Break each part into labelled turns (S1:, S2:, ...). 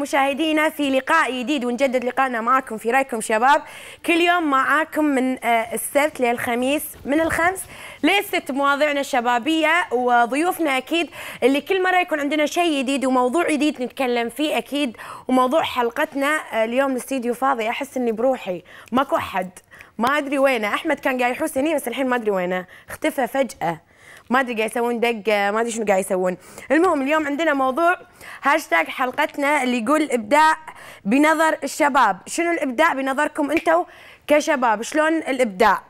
S1: مشاهدينا في لقاء جديد ونجدد لقائنا معكم في رأيكم شباب. كل يوم معاكم من آه، السبت للخميس من الخمس لست مواضيعنا الشبابية وضيوفنا أكيد اللي كل مرة يكون عندنا شيء جديد وموضوع جديد نتكلم فيه أكيد وموضوع حلقتنا آه، اليوم الاستديو فاضي. أحس إني بروحي ماكو أحد. ما أدري وينه. أحمد كان قاعد يحوس هني بس الحين ما أدري وينه. اختفى فجأة. ما أدري قاعد يسوون دقه ما أدري شنو قاعد يسوون. المهم اليوم عندنا موضوع هاشتاج حلقتنا اللي يقول إبداع بنظر الشباب. شنو الإبداع بنظركم أنتم كشباب؟ شلون الإبداع؟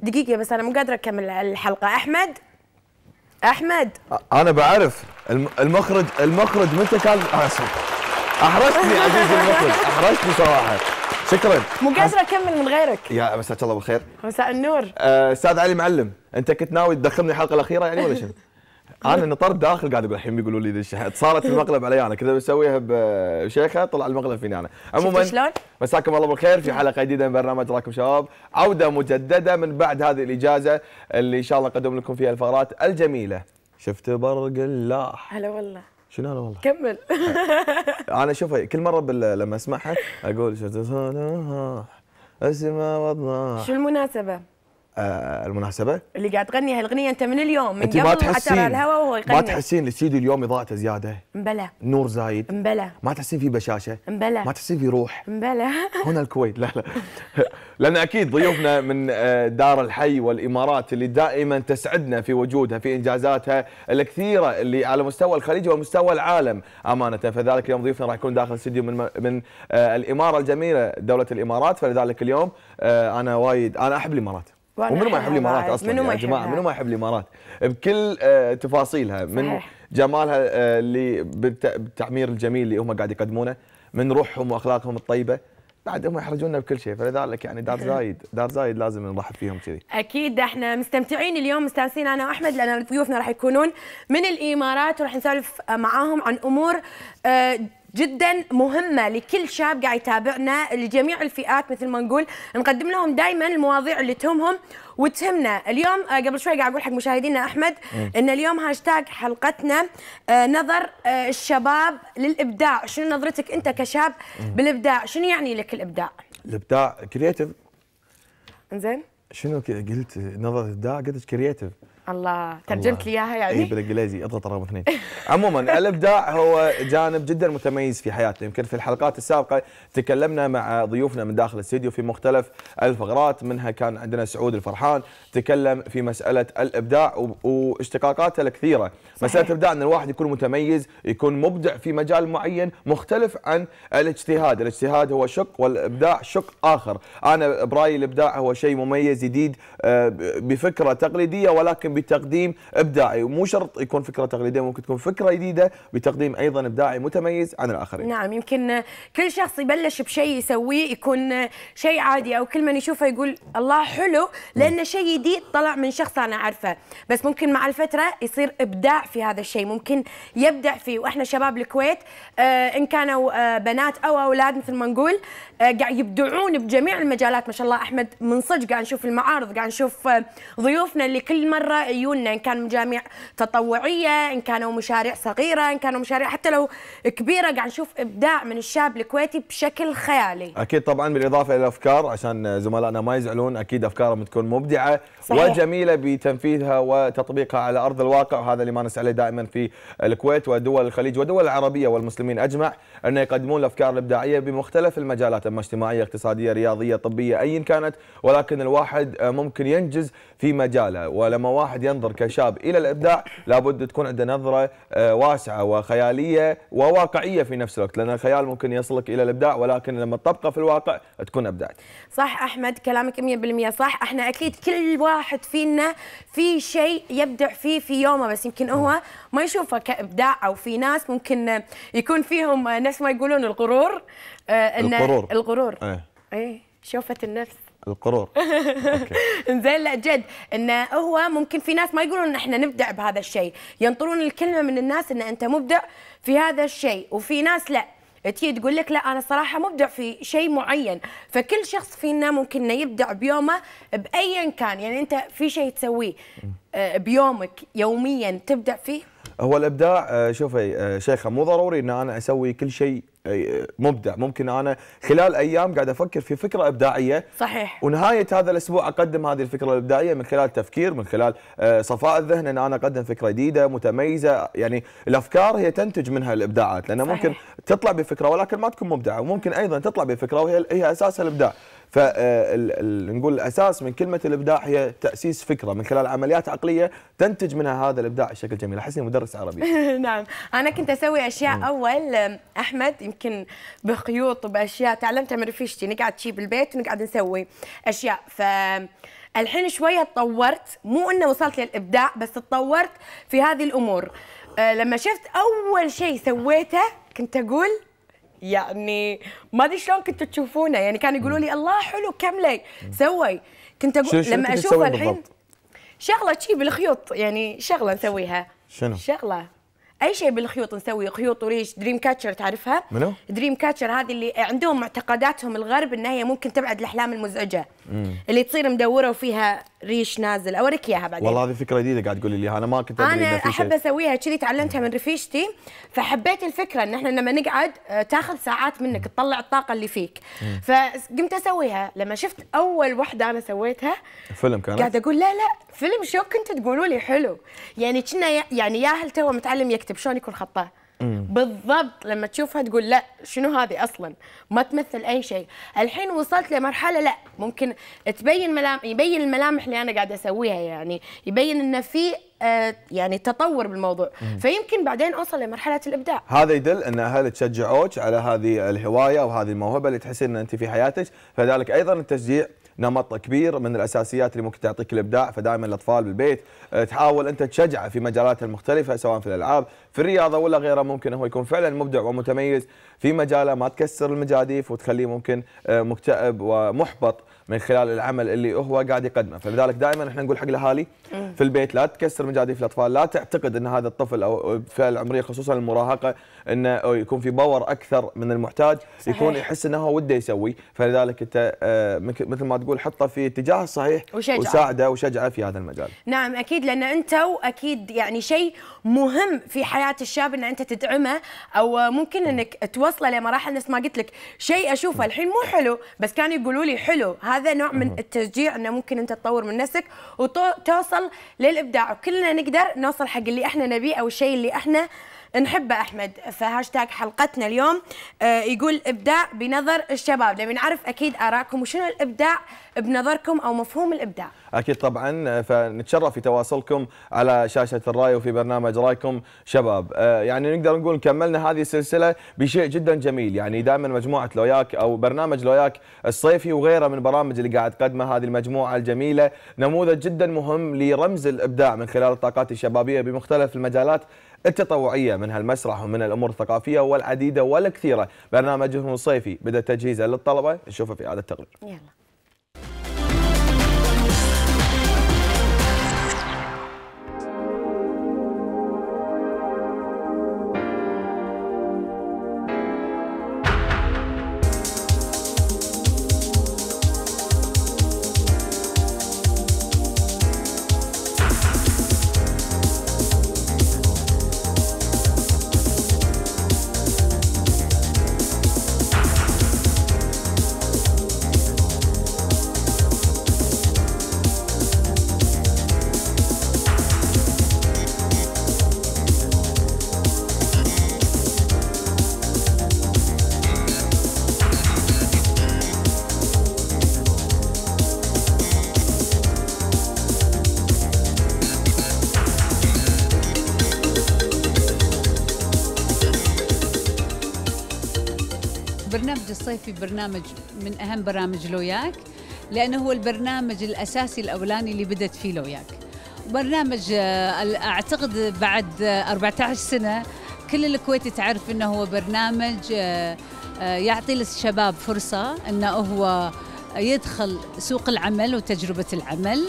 S1: دقيقة بس أنا مو قادرة أكمل الحلقة. أحمد؟ أحمد؟
S2: أنا بعرف. الم- المخرج المخرج متى كان؟ اسف أحرجتني عزيزي المخرج. أحرجتني صراحة. شكرا.
S1: مو قادرة أكمل من غيرك.
S2: يا مساك الله بالخير.
S1: مساء النور.
S2: آه، أستاذ علي معلم أنت كنت ناوي تدخلني الحلقة الأخيرة يعني ولا شنو؟ أنا نطرت داخل قاعد أقول الحين بيقولوا لي صارت المقلب علي أنا كنت بسويها بشيخة طلع المقلب فيني أنا. عموما
S1: شلون؟
S2: مساكم الله بالخير في حلقة جديدة من برنامج راكم شباب. عودة مجددة من بعد هذه الإجازة اللي إن شاء الله نقدم لكم فيها الفقرات الجميلة. شفت برق اللاح؟
S1: هلا والله.
S2: شنو هذا والله؟
S1: كمل.
S2: أنا شوفها كل مرة بال... لما أسمعها أقول أسمع وضاح
S1: شو المناسبة؟
S2: آه المناسبة؟
S1: اللي قاعد تغني هالأغنية أنت من اليوم من
S2: أنت ما
S1: قبل
S2: تحسين.
S1: عتر الهوا وهو يغني.
S2: ما تحسين الاستديو اليوم إضاءته زيادة.
S1: مبلى.
S2: نور زايد.
S1: مبلى.
S2: ما تحسين في بشاشة.
S1: مبلى.
S2: ما تحسين في روح.
S1: مبلى.
S2: هنا الكويت. لا لا. لأن أكيد ضيوفنا من آه، دار الحي والإمارات اللي دائما تسعدنا في وجودها في إنجازاتها الكثيرة اللي على مستوى الخليج ومستوى العالم أمانة فذلك اليوم ضيوفنا راح يكون داخل الاستديو من من آه، الإمارة الجميلة دولة الإمارات فلذلك اليوم آه، أنا وايد أنا أحب
S1: الإمارات
S2: ومنو ما يحب
S1: الإمارات. أصلا
S2: يا
S1: جماعة؟
S2: منو ما يحب الإمارات بكل تفاصيلها من
S1: صحيح.
S2: جمالها اللي بالت- بالتعمير الجميل اللي هم قاعد يقدمونه من روحهم وأخلاقهم الطيبة بعد هم يحرجونا بكل شيء. فلذلك يعني دار زايد دار زايد لازم نرحب فيهم كذي.
S1: أكيد إحنا مستمتعين اليوم. مستانسين أنا وأحمد لأن ضيوفنا راح يكونون من الإمارات وراح نسولف معاهم عن أمور آه، جدا مهمة لكل شاب قاعد يتابعنا لجميع الفئات مثل ما نقول. نقدم لهم دائما المواضيع اللي تهمهم وتهمنا. اليوم آه، قبل شوي قاعد أقول حق مشاهدينا أحمد إن اليوم هاشتاج حلقتنا آه، نظر آه، الشباب للإبداع. شنو نظرتك أنت كشاب بالإبداع؟ شنو يعني لك الإبداع؟
S2: الإبداع creative
S1: زين
S2: شنو قلت نظره ابداع قلت creative
S1: الله ترجمت لي إياها
S2: اي
S1: يعني
S2: بالإنجليزي أضغط رقم اثنين. عموما الابداع هو جانب جدا متميز في حياتنا. يمكن في الحلقات السابقة تكلمنا مع ضيوفنا من داخل الاستديو في مختلف الفقرات. منها كان عندنا سعود الفرحان تكلم في مسألة الابداع و- واشتقاقاتها الكثيرة. مسألة الابداع إن الواحد يكون متميز يكون مبدع في مجال معين مختلف عن الاجتهاد. الاجتهاد هو شق والابداع شق آخر. أنا برأيي الابداع هو شيء مميز جديد آه، بفكرة تقليدية ولكن بتقديم إبداعي. ومو شرط يكون فكرة تقليدية ممكن تكون فكرة جديدة بتقديم أيضا إبداعي متميز عن الآخرين.
S1: نعم يمكن كل شخص يبلش بشيء يسويه يكون شيء عادي أو كل من يشوفه يقول الله حلو لأنه شيء جديد طلع من شخص أنا أعرفه. بس ممكن مع الفترة يصير إبداع في هذا الشيء ممكن يبدع فيه. وإحنا شباب الكويت آه إن كانوا آه بنات أو أولاد مثل ما نقول آه قاعد يبدعون بجميع المجالات. ما شاء الله أحمد من صدق قاعد نشوف المعارض قاعد نشوف ضيوفنا اللي كل مرة يجونا إن كان مجاميع تطوعية إن كانوا مشاريع صغيرة إن كانوا مشاريع حتى لو كبيرة قاعد نشوف إبداع من الشاب الكويتي بشكل خيالي
S2: أكيد طبعا بالإضافة إلى الافكار عشان زملائنا ما يزعلون أكيد أفكارهم تكون مبدعة
S1: صحيح.
S2: وجميلة بتنفيذها وتطبيقها على أرض الواقع وهذا اللي ما نسعى عليه دائما في الكويت ودول الخليج والدول العربية والمسلمين أجمع أن يقدمون الأفكار الإبداعية بمختلف المجالات أما اجتماعية اقتصادية رياضية طبية ايا كانت ولكن الواحد ممكن ينجز في مجاله ولما واحد الواحد ينظر كشاب إلى الإبداع لابد تكون عنده نظرة آه، واسعة وخيالية وواقعية في نفس الوقت لأن الخيال ممكن يصلك إلى الإبداع ولكن لما تطبقه في الواقع تكون ابدعت
S1: صح أحمد كلامك 100% صح. إحنا أكيد كل واحد فينا في شيء يبدع فيه في يومه بس يمكن هو ما يشوفه كإبداع أو في ناس ممكن يكون فيهم نفس ما يقولون الغرور
S2: آه، الغرور
S1: الغرور. إيه, إيه شوفة النفس.
S2: القرور
S1: زين لا جد انه هو ممكن في ناس ما يقولون إن إحنا نبدع بهذا الشيء. ينطرون الكلمة من الناس إن أنت مبدع في هذا الشيء وفي ناس لا. تيجي تقول لك لا أنا صراحة مبدع في شيء معين. فكل شخص فينا ممكن إنه يبدع بيومه بايا كان. يعني أنت في شيء تسويه آه، بيومك يوميا تبدع فيه؟
S2: هو الإبداع آه، شوفي آه، شيخة مو ضروري إن أنا أسوي كل شيء مبدع. ممكن أنا خلال أيام قاعد أفكر في فكرة إبداعية.
S1: صحيح.
S2: ونهاية هذا الأسبوع أقدم هذه الفكرة الإبداعية من خلال تفكير من خلال آه، صفاء الذهن إن أنا أقدم فكرة جديدة متميزة. يعني الأفكار هي تنتج منها الإبداعات لأن ممكن تطلع بفكرة ولكن ما تكون مبدعة. وممكن أيضا تطلع بفكرة وهي هي اساسها الإبداع. فنقول الأساس من كلمة الإبداع هي تأسيس فكرة من خلال عمليات عقلية تنتج منها هذا الإبداع بشكل جميل. احسني مدرس عربي.
S1: نعم. أنا كنت أسوي أشياء أول أحمد يمكن بخيوط وبأشياء تعلمتها من رفيجتي نقعد شي بالبيت ونقعد نسوي أشياء. ف الحين شوية تطورت مو إنه وصلت للإبداع بس تطورت في هذه الأمور. أه لما شفت أول شيء سويته كنت أقول يعني ما أدري شلون كنتوا تشوفونه. يعني كانوا يقولوا لي الله حلو كملي سوي. كنت أقول لما أشوفه الحين شغلة شي بالخيوط يعني شغلة نسويها.
S2: شنو؟
S1: شغلة. أي شيء بالخيوط نسوي خيوط وريش dream catcher تعرفها؟
S2: منو؟
S1: dream catcher هذه اللي عندهم معتقداتهم الغرب انها هي ممكن تبعد الأحلام المزعجة. مم. اللي تصير مدورة وفيها ريش نازل. أوريك إياها بعدين.
S2: والله هذه فكرة جديدة قاعد تقولي لي. أنا ما كنت
S1: أدري أنا أحب أسويها. كذي تعلمتها من رفيجتي فحبيت الفكرة إن إحنا لما نقعد آه، تاخذ ساعات منك تطلع الطاقة اللي فيك. فقمت أسويها. لما شفت أول واحدة أنا سويتها
S2: فيلم كانت؟
S1: قاعد أقول لا لا فيلم شو كنت تقولوا لي حلو. يعني كنا يعني ياهل تو متعلم يكتب شلون يكون بالضبط. لما تشوفها تقول لا شنو هذه أصلا؟ ما تمثل أي شيء. الحين وصلت لمرحلة لا. ممكن تبين ملامح يبين الملامح اللي أنا قاعدة أسويها يعني. يبين انه في آه يعني تطور بالموضوع. مم. فيمكن بعدين أوصل لمرحلة الإبداع.
S2: هذا يدل أن اهلك تشجعوك على هذه الهواية وهذه الموهبة اللي تحسين إن أنت في حياتك. فذلك أيضا التشجيع نمط كبير من الأساسيات اللي ممكن تعطيك الإبداع فدائما الأطفال بالبيت. آه، تحاول أنت تشجعه في مجالاتها المختلفة سواء في الألعاب في الرياضة ولا غيرها ممكن هو يكون فعلا مبدع ومتميز في مجاله. ما تكسر المجاديف وتخليه ممكن آه، مكتئب ومحبط. من خلال العمل اللي هو قاعد يقدمه. فلذلك دائما إحنا نقول حق الأهالي في البيت لا تكسر مجاديف الأطفال. لا تعتقد إن هذا الطفل أو الفئه العمريه خصوصا المراهقة إنه يكون في باور أكثر من المحتاج صحيح. يكون يحس إنه هو وده يسوي. فلذلك أنت آه، مثل ما تقول حطه في اتجاه الصحيح وشجعة. وساعده وشجعة في هذا المجال.
S1: نعم أكيد لأن أنتم أكيد يعني شيء مهم في حياة الشاب إن أنت تدعمه أو ممكن إنك توصله لمراحل. نفس ما قلت لك شيء أشوفه الحين مو حلو بس كانوا يقولوا لي حلو هذا نوع من التشجيع إنه ممكن أنت تطور من نفسك وتوصل للإبداع. وكلنا نقدر نوصل حق اللي إحنا نبيه أو الشيء اللي إحنا نحبه أحمد. فهاشتاج حلقتنا اليوم آه، يقول إبداع بنظر الشباب. نبي نعرف أكيد آرائكم وشنو الإبداع بنظركم أو مفهوم الإبداع.
S2: أكيد طبعا. فنتشرف في تواصلكم على شاشة الرأي وفي برنامج رأيكم شباب. آه، يعني نقدر نقول كملنا هذه السلسلة بشيء جدا جميل. يعني دائما مجموعة لوياك أو برنامج لوياك الصيفي وغيره من البرامج اللي قاعد تقدمها هذه المجموعة الجميلة نموذج جدا مهم لرمز الإبداع من خلال الطاقات الشبابية بمختلف المجالات. التطوعية من هالمسرح ومن الأمور الثقافية والعديدة والكثيرة. برنامجهم الصيفي بدأ تجهيزه للطلبة. نشوفه في هذا التقرير. يلا.
S3: الصيفي برنامج من أهم برامج لوياك لأنه هو البرنامج الأساسي الأولاني اللي بدت فيه لوياك برنامج آه، أعتقد بعد 14 سنة كل الكويت تعرف أنه هو برنامج آه، آه، يعطي للشباب فرصة أنه هو يدخل سوق العمل وتجربة العمل.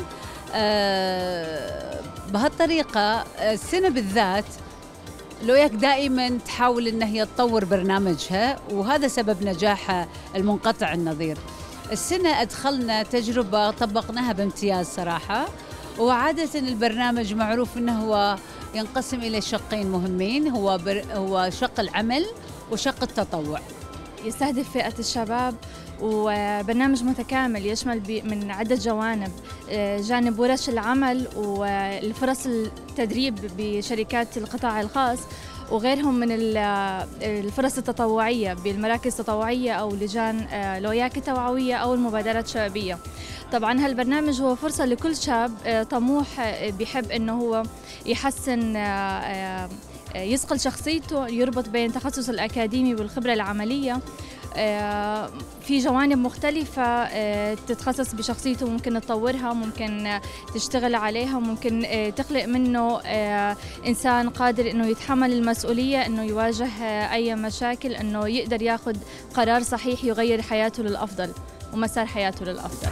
S3: بهالطريقة السنة بالذات لوياك دائما تحاول إن هي تطور برنامجها وهذا سبب نجاحها المنقطع النظير. السنة أدخلنا تجربة طبقناها بامتياز صراحة وعادة البرنامج معروف إنه هو ينقسم إلى شقين مهمين هو بر هو شق العمل وشق التطوع.
S4: يستهدف فئة الشباب وبرنامج متكامل يشمل من عدة جوانب آه، جانب ورش العمل والفرص التدريب بشركات القطاع الخاص وغيرهم من الفرص التطوعية بالمراكز التطوعية أو لجان آه، لوياك التوعوية أو المبادرات الشبابية. طبعا هالبرنامج هو فرصة لكل شاب آه، طموح بيحب أنه هو يحسن يصقل شخصيته يربط بين التخصص الأكاديمي والخبرة العملية آه، في جوانب مختلفة آه، تتخصص بشخصيته ممكن تطورها ممكن تشتغل عليها ممكن آه، تخلق منه إنسان قادر إنه يتحمل المسؤولية إنه يواجه أي مشاكل إنه يقدر ياخذ قرار صحيح يغير حياته للأفضل ومسار حياته للأفضل.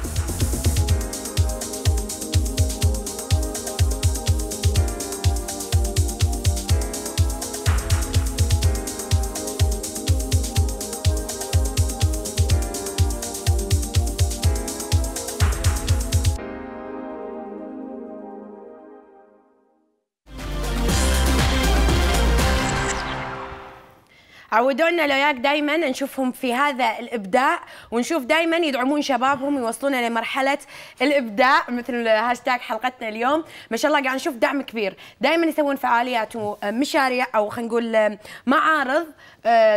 S1: عودونا لوياك دائما نشوفهم في هذا الإبداع ونشوف دائما يدعمون شبابهم يوصلون لمرحلة الإبداع مثل هاشتاج حلقتنا اليوم. ما شاء الله قاعد نشوف دعم كبير. دائما يسوون فعاليات ومشاريع أو خلينا نقول معارض. آه،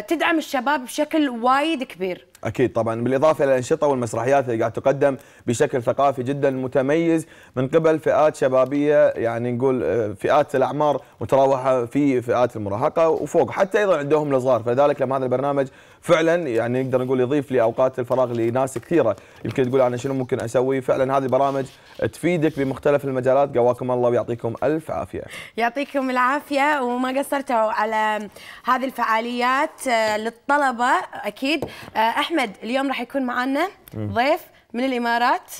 S1: تدعم الشباب بشكل وايد كبير.
S2: أكيد طبعا بالإضافة إلى الأنشطة والمسرحيات اللي قاعد تقدم بشكل ثقافي جدا متميز من قبل فئات شبابية يعني نقول آه، فئات الأعمار متراوحه في فئات المراهقة وفوق حتى أيضا عندهم الصغار فلذلك لما هذا البرنامج فعلا يعني نقدر نقول يضيف لأوقات الفراغ لناس كثيرة. يمكن تقول أنا شنو ممكن أسوي؟ فعلا هذه البرامج تفيدك بمختلف المجالات. قواكم الله ويعطيكم ألف عافية.
S1: يعطيكم العافية. وما قصرتوا على هذه الفعاليات آه، للطلبة أكيد. آه، أحمد اليوم راح يكون معنا ضيف من الإمارات.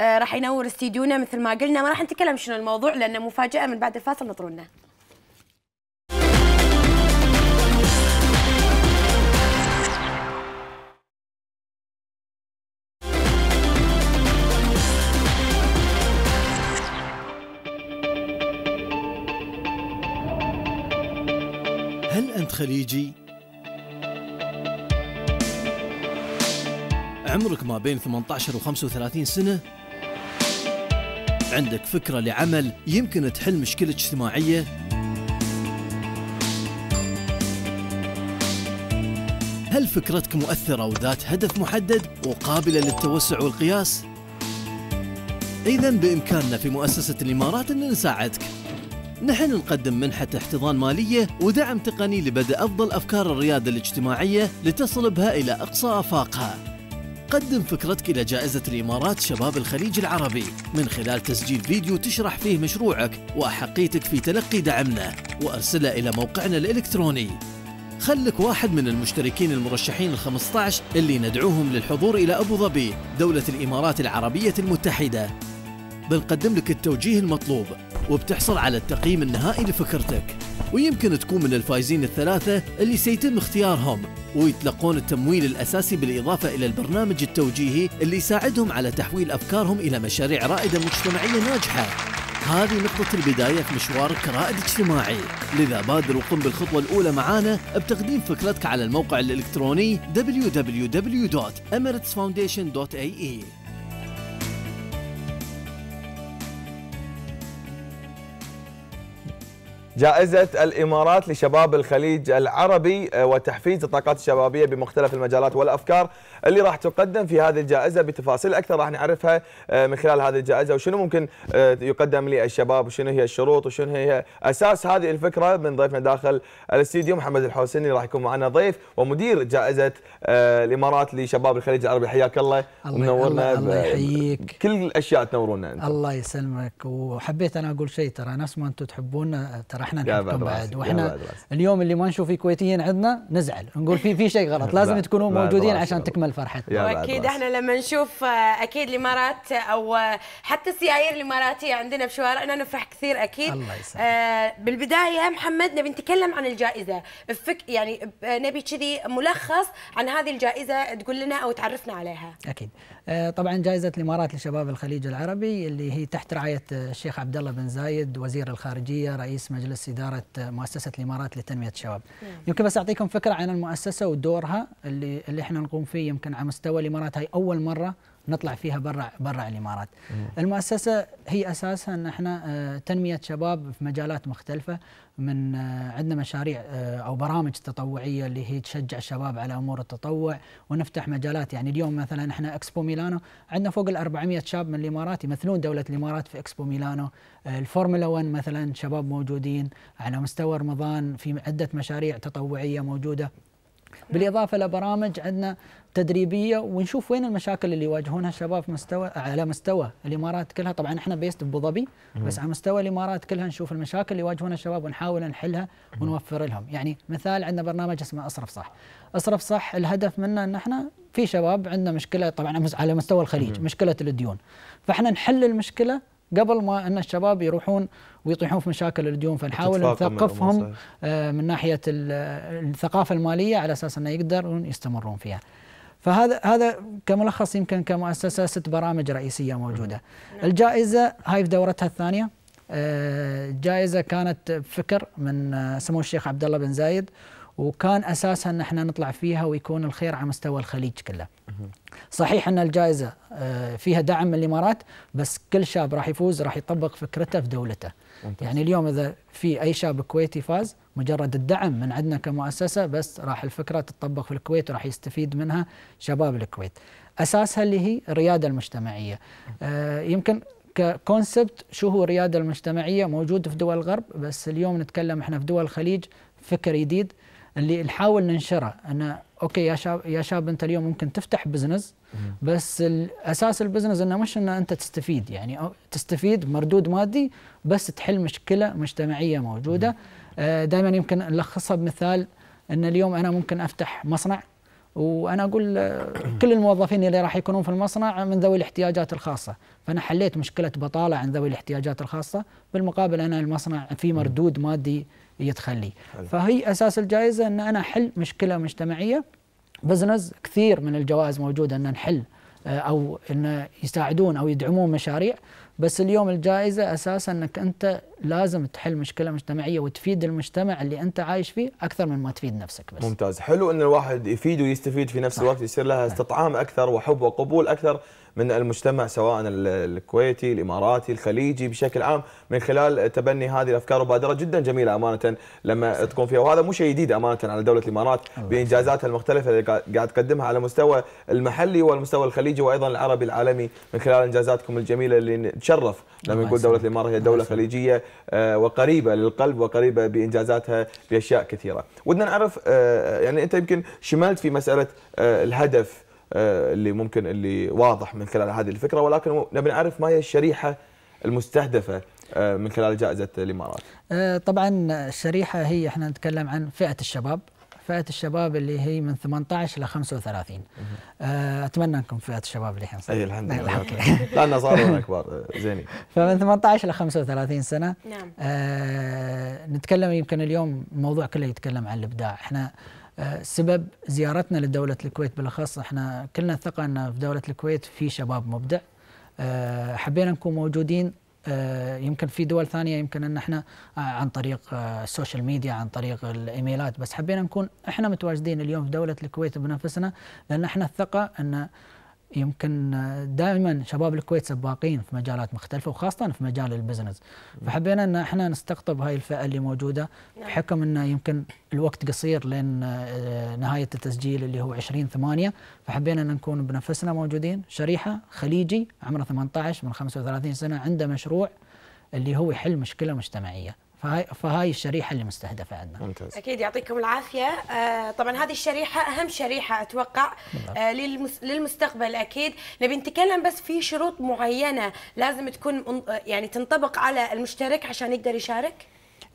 S1: آه راح ينور استديونا مثل ما قلنا. ما راح نتكلم شنو الموضوع لأنه مفاجأة من بعد الفاصل. نطرونا
S5: خليجي؟ عمرك ما بين 18 و 35 سنة؟ عندك فكرة لعمل يمكن تحل مشكلة اجتماعية؟ هل فكرتك مؤثرة وذات هدف محدد وقابلة للتوسع والقياس؟ إذا بإمكاننا في مؤسسة الإمارات أن نساعدك نحن نقدم منحة احتضان مالية ودعم تقني لبدء أفضل أفكار الريادة الاجتماعية لتصل بها إلى أقصى آفاقها. قدم فكرتك إلى جائزة الإمارات شباب الخليج العربي. من خلال تسجيل فيديو تشرح فيه مشروعك وأحقيتك في تلقي دعمنا وأرسله إلى موقعنا الإلكتروني. خلك واحد من المشتركين المرشحين ال 15 اللي ندعوهم للحضور إلى أبو ظبي دولة الإمارات العربية المتحدة. بنقدم لك التوجيه المطلوب وبتحصل على التقييم النهائي لفكرتك. ويمكن تكون من الفايزين الثلاثة اللي سيتم اختيارهم ويتلقون التمويل الأساسي بالإضافة إلى البرنامج التوجيهي اللي يساعدهم على تحويل أفكارهم إلى مشاريع رائدة مجتمعية ناجحة. هذه نقطة البداية في مشوارك كرائد اجتماعي. لذا بادر وقم بالخطوة الأولى معانا بتقديم فكرتك على الموقع الإلكتروني www.emiratsfoundation.ae
S2: جائزة الإمارات لشباب الخليج العربي آه، وتحفيز الطاقات الشبابية بمختلف المجالات والأفكار اللي راح تقدم في هذه الجائزة. بتفاصيل أكثر راح نعرفها آه، من خلال هذه الجائزة وشنو ممكن آه، يقدم للشباب وشنو هي الشروط وشنو هي أساس هذه الفكرة. من ضيفنا داخل الاستديو محمد الحوسني راح يكون معنا ضيف ومدير جائزة الإمارات لشباب الخليج العربي. حياك الله.
S6: ومنورنا الله يحييك.
S2: كل الأشياء تنورونا.
S6: الله يسلمك. وحبيت أنا أقول شيء ترى نفس ما أنتم تحبونا ترى إحنا نحبكم بعد وإحنا اليوم اللي ما نشوف في كويتيين عندنا نزعل. نقول في في شيء غلط لازم تكونوا موجودين عشان تكمل فرحتنا
S1: وأكيد إحنا لما نشوف آه، أكيد الإمارات أو آه، حتى السيايير الإماراتية عندنا بشوارعنا نفرح كثير أكيد. الله يسلمك آه بالبداية محمد نبي نتكلم عن الجائزة. فك يعني نبي كذي ملخص عن هذه الجائزة تقول لنا أو تعرفنا عليها.
S6: أكيد. آه، طبعا جائزة الإمارات لشباب الخليج العربي اللي هي تحت رعاية الشيخ عبد الله بن زايد وزير الخارجية رئيس مجلس إدارة مؤسسة الإمارات لتنمية الشباب. نعم. يمكن بس أعطيكم فكرة عن المؤسسة ودورها اللي اللي إحنا نقوم فيه يمكن على مستوى الإمارات هاي أول مرة نطلع فيها برا برا الإمارات. مم. المؤسسة هي أساسها إن إحنا آه، تنمية شباب في مجالات مختلفة من آه، عندنا مشاريع آه، أو برامج تطوعية اللي هي تشجع الشباب على أمور التطوع ونفتح مجالات يعني اليوم مثلا إحنا إكسبو ميلانو عندنا فوق ال 400 شاب من الإمارات يمثلون دولة الإمارات في إكسبو ميلانو الفورمولا 1 مثلا شباب موجودين على مستوى رمضان في عدة مشاريع تطوعية موجودة بالإضافة لبرامج عندنا تدريبية ونشوف وين المشاكل اللي يواجهونها الشباب مستوى على مستوى الإمارات كلها. طبعا إحنا based بأبو ظبي بس على مستوى الإمارات كلها نشوف المشاكل اللي يواجهونها الشباب ونحاول نحلها ونوفر لهم. يعني مثال عندنا برنامج اسمه اصرف صح. اصرف صح الهدف منه إن إحنا في شباب عندنا مشكلة طبعا على مستوى الخليج مشكلة الديون فإحنا نحل المشكلة قبل ما إن الشباب يروحون ويطيحون في مشاكل الديون فنحاول نثقفهم آه، من ناحية الثقافة المالية على أساس إنه يقدرون يستمرون فيها. فهذا هذا كملخص يمكن كمؤسسة ست برامج رئيسية موجودة. الجائزة هاي في دورتها الثانية آه، جائزة كانت فكر من آه، سمو الشيخ عبد الله بن زايد وكان أساسها أن إحنا نطلع فيها ويكون الخير على مستوى الخليج كله. صحيح أن الجائزة آه، فيها دعم من الإمارات بس كل شاب راح يفوز راح يطبق فكرته في دولته. يعني اليوم إذا في أي شاب كويتي فاز مجرد الدعم من عندنا كمؤسسة بس راح الفكرة تطبق في الكويت وراح يستفيد منها شباب الكويت. أساسها اللي هي الريادة المجتمعية. آه يمكن ك concept شو هو الريادة المجتمعية موجود في دول الغرب بس اليوم نتكلم إحنا في دول الخليج فكر جديد اللي نحاول ننشره انه okay يا شاب يا شاب أنت اليوم ممكن تفتح business بس أساس ال business إنه مش إنه أنت تستفيد يعني تستفيد مردود مادي بس تحل مشكلة مجتمعية موجودة. آه، دائما يمكن نلخصها بمثال إن اليوم أنا ممكن أفتح مصنع وأنا أقول آه، كل الموظفين اللي راح يكونون في المصنع من ذوي الاحتياجات الخاصة. فأنا حليت مشكلة بطالة عند ذوي الاحتياجات الخاصة. بالمقابل أنا المصنع في مردود مادي يدخل لي فهي أساس الجائزة إن أنا أحل مشكلة مجتمعية. بزنس كثير من الجوائز موجودة إن نحل آه، أو إن يساعدون أو يدعمون مشاريع. بس اليوم الجائزة أساسا إنك أنت لازم تحل مشكلة مجتمعية وتفيد المجتمع اللي أنت عايش فيه أكثر من ما تفيد نفسك بس.
S2: ممتاز، حلو إن الواحد يفيد ويستفيد في نفس الوقت يصير لها استطعام أكثر وحب وقبول أكثر من المجتمع سواء الكويتي الإماراتي الخليجي بشكل عام من خلال تبني هذه الأفكار وبادره جدا جميلة أمانة لما صحيح. تكون فيها. وهذا مو شيء جديد أمانة على دولة الإمارات بإنجازاتها المختلفة اللي قاعد تقدمها على المستوى المحلي والمستوى الخليجي وأيضا العربي العالمي من خلال إنجازاتكم الجميلة اللي نتشرف لما نقول دولة الإمارات هي دولة خليجية آه، وقريبة للقلب وقريبة بإنجازاتها بأشياء كثيرة. ودنا نعرف آه، يعني أنت يمكن شملت في مسألة آه، الهدف اللي ممكن اللي واضح من خلال هذه الفكرة ولكن نبي نعرف ما هي الشريحة المستهدفة من خلال جائزة
S6: الإمارات. طبعا الشريحة هي إحنا نتكلم عن فئة الشباب فئة الشباب اللي هي من 18 ل 35 أتمنى أنكم فئة الشباب اللي الحين
S2: اي الحمد لله. لأن صاروا اكبر زيني.
S6: فمن 18 ل 35 سنة نعم. آه نتكلم يمكن اليوم الموضوع كله يتكلم عن الإبداع. إحنا سبب زيارتنا لدولة الكويت بالأخص إحنا كلنا ثقة أن في دولة الكويت في شباب مبدع. آه، حبينا نكون موجودين آه، يمكن في دول ثانية يمكن أن إحنا آه، عن طريق ال social media عن طريق ال emailات بس حبينا نكون إحنا متواجدين اليوم في دولة الكويت بنفسنا لأن إحنا الثقة أن يمكن دائما شباب الكويت سباقين في مجالات مختلفة وخاصة في مجال البزنس. فحبينا إن إحنا نستقطب هاي الفئة اللي موجودة بحكم انه يمكن الوقت قصير لين آه، نهاية التسجيل اللي هو 20 8 فحبينا إن نكون بنفسنا موجودين. شريحة خليجي عمره 18 من 35 سنة عنده مشروع اللي هو يحل مشكلة مجتمعية. فهاي فهاي الشريحة اللي مستهدفة عندنا
S2: ممتاز.
S1: أكيد يعطيكم العافية. آه طبعا هذه الشريحة أهم شريحة أتوقع آه للمس- للمستقبل أكيد. نبي نتكلم بس في شروط معينة لازم تكون يعني تنطبق على المشترك عشان يقدر يشارك؟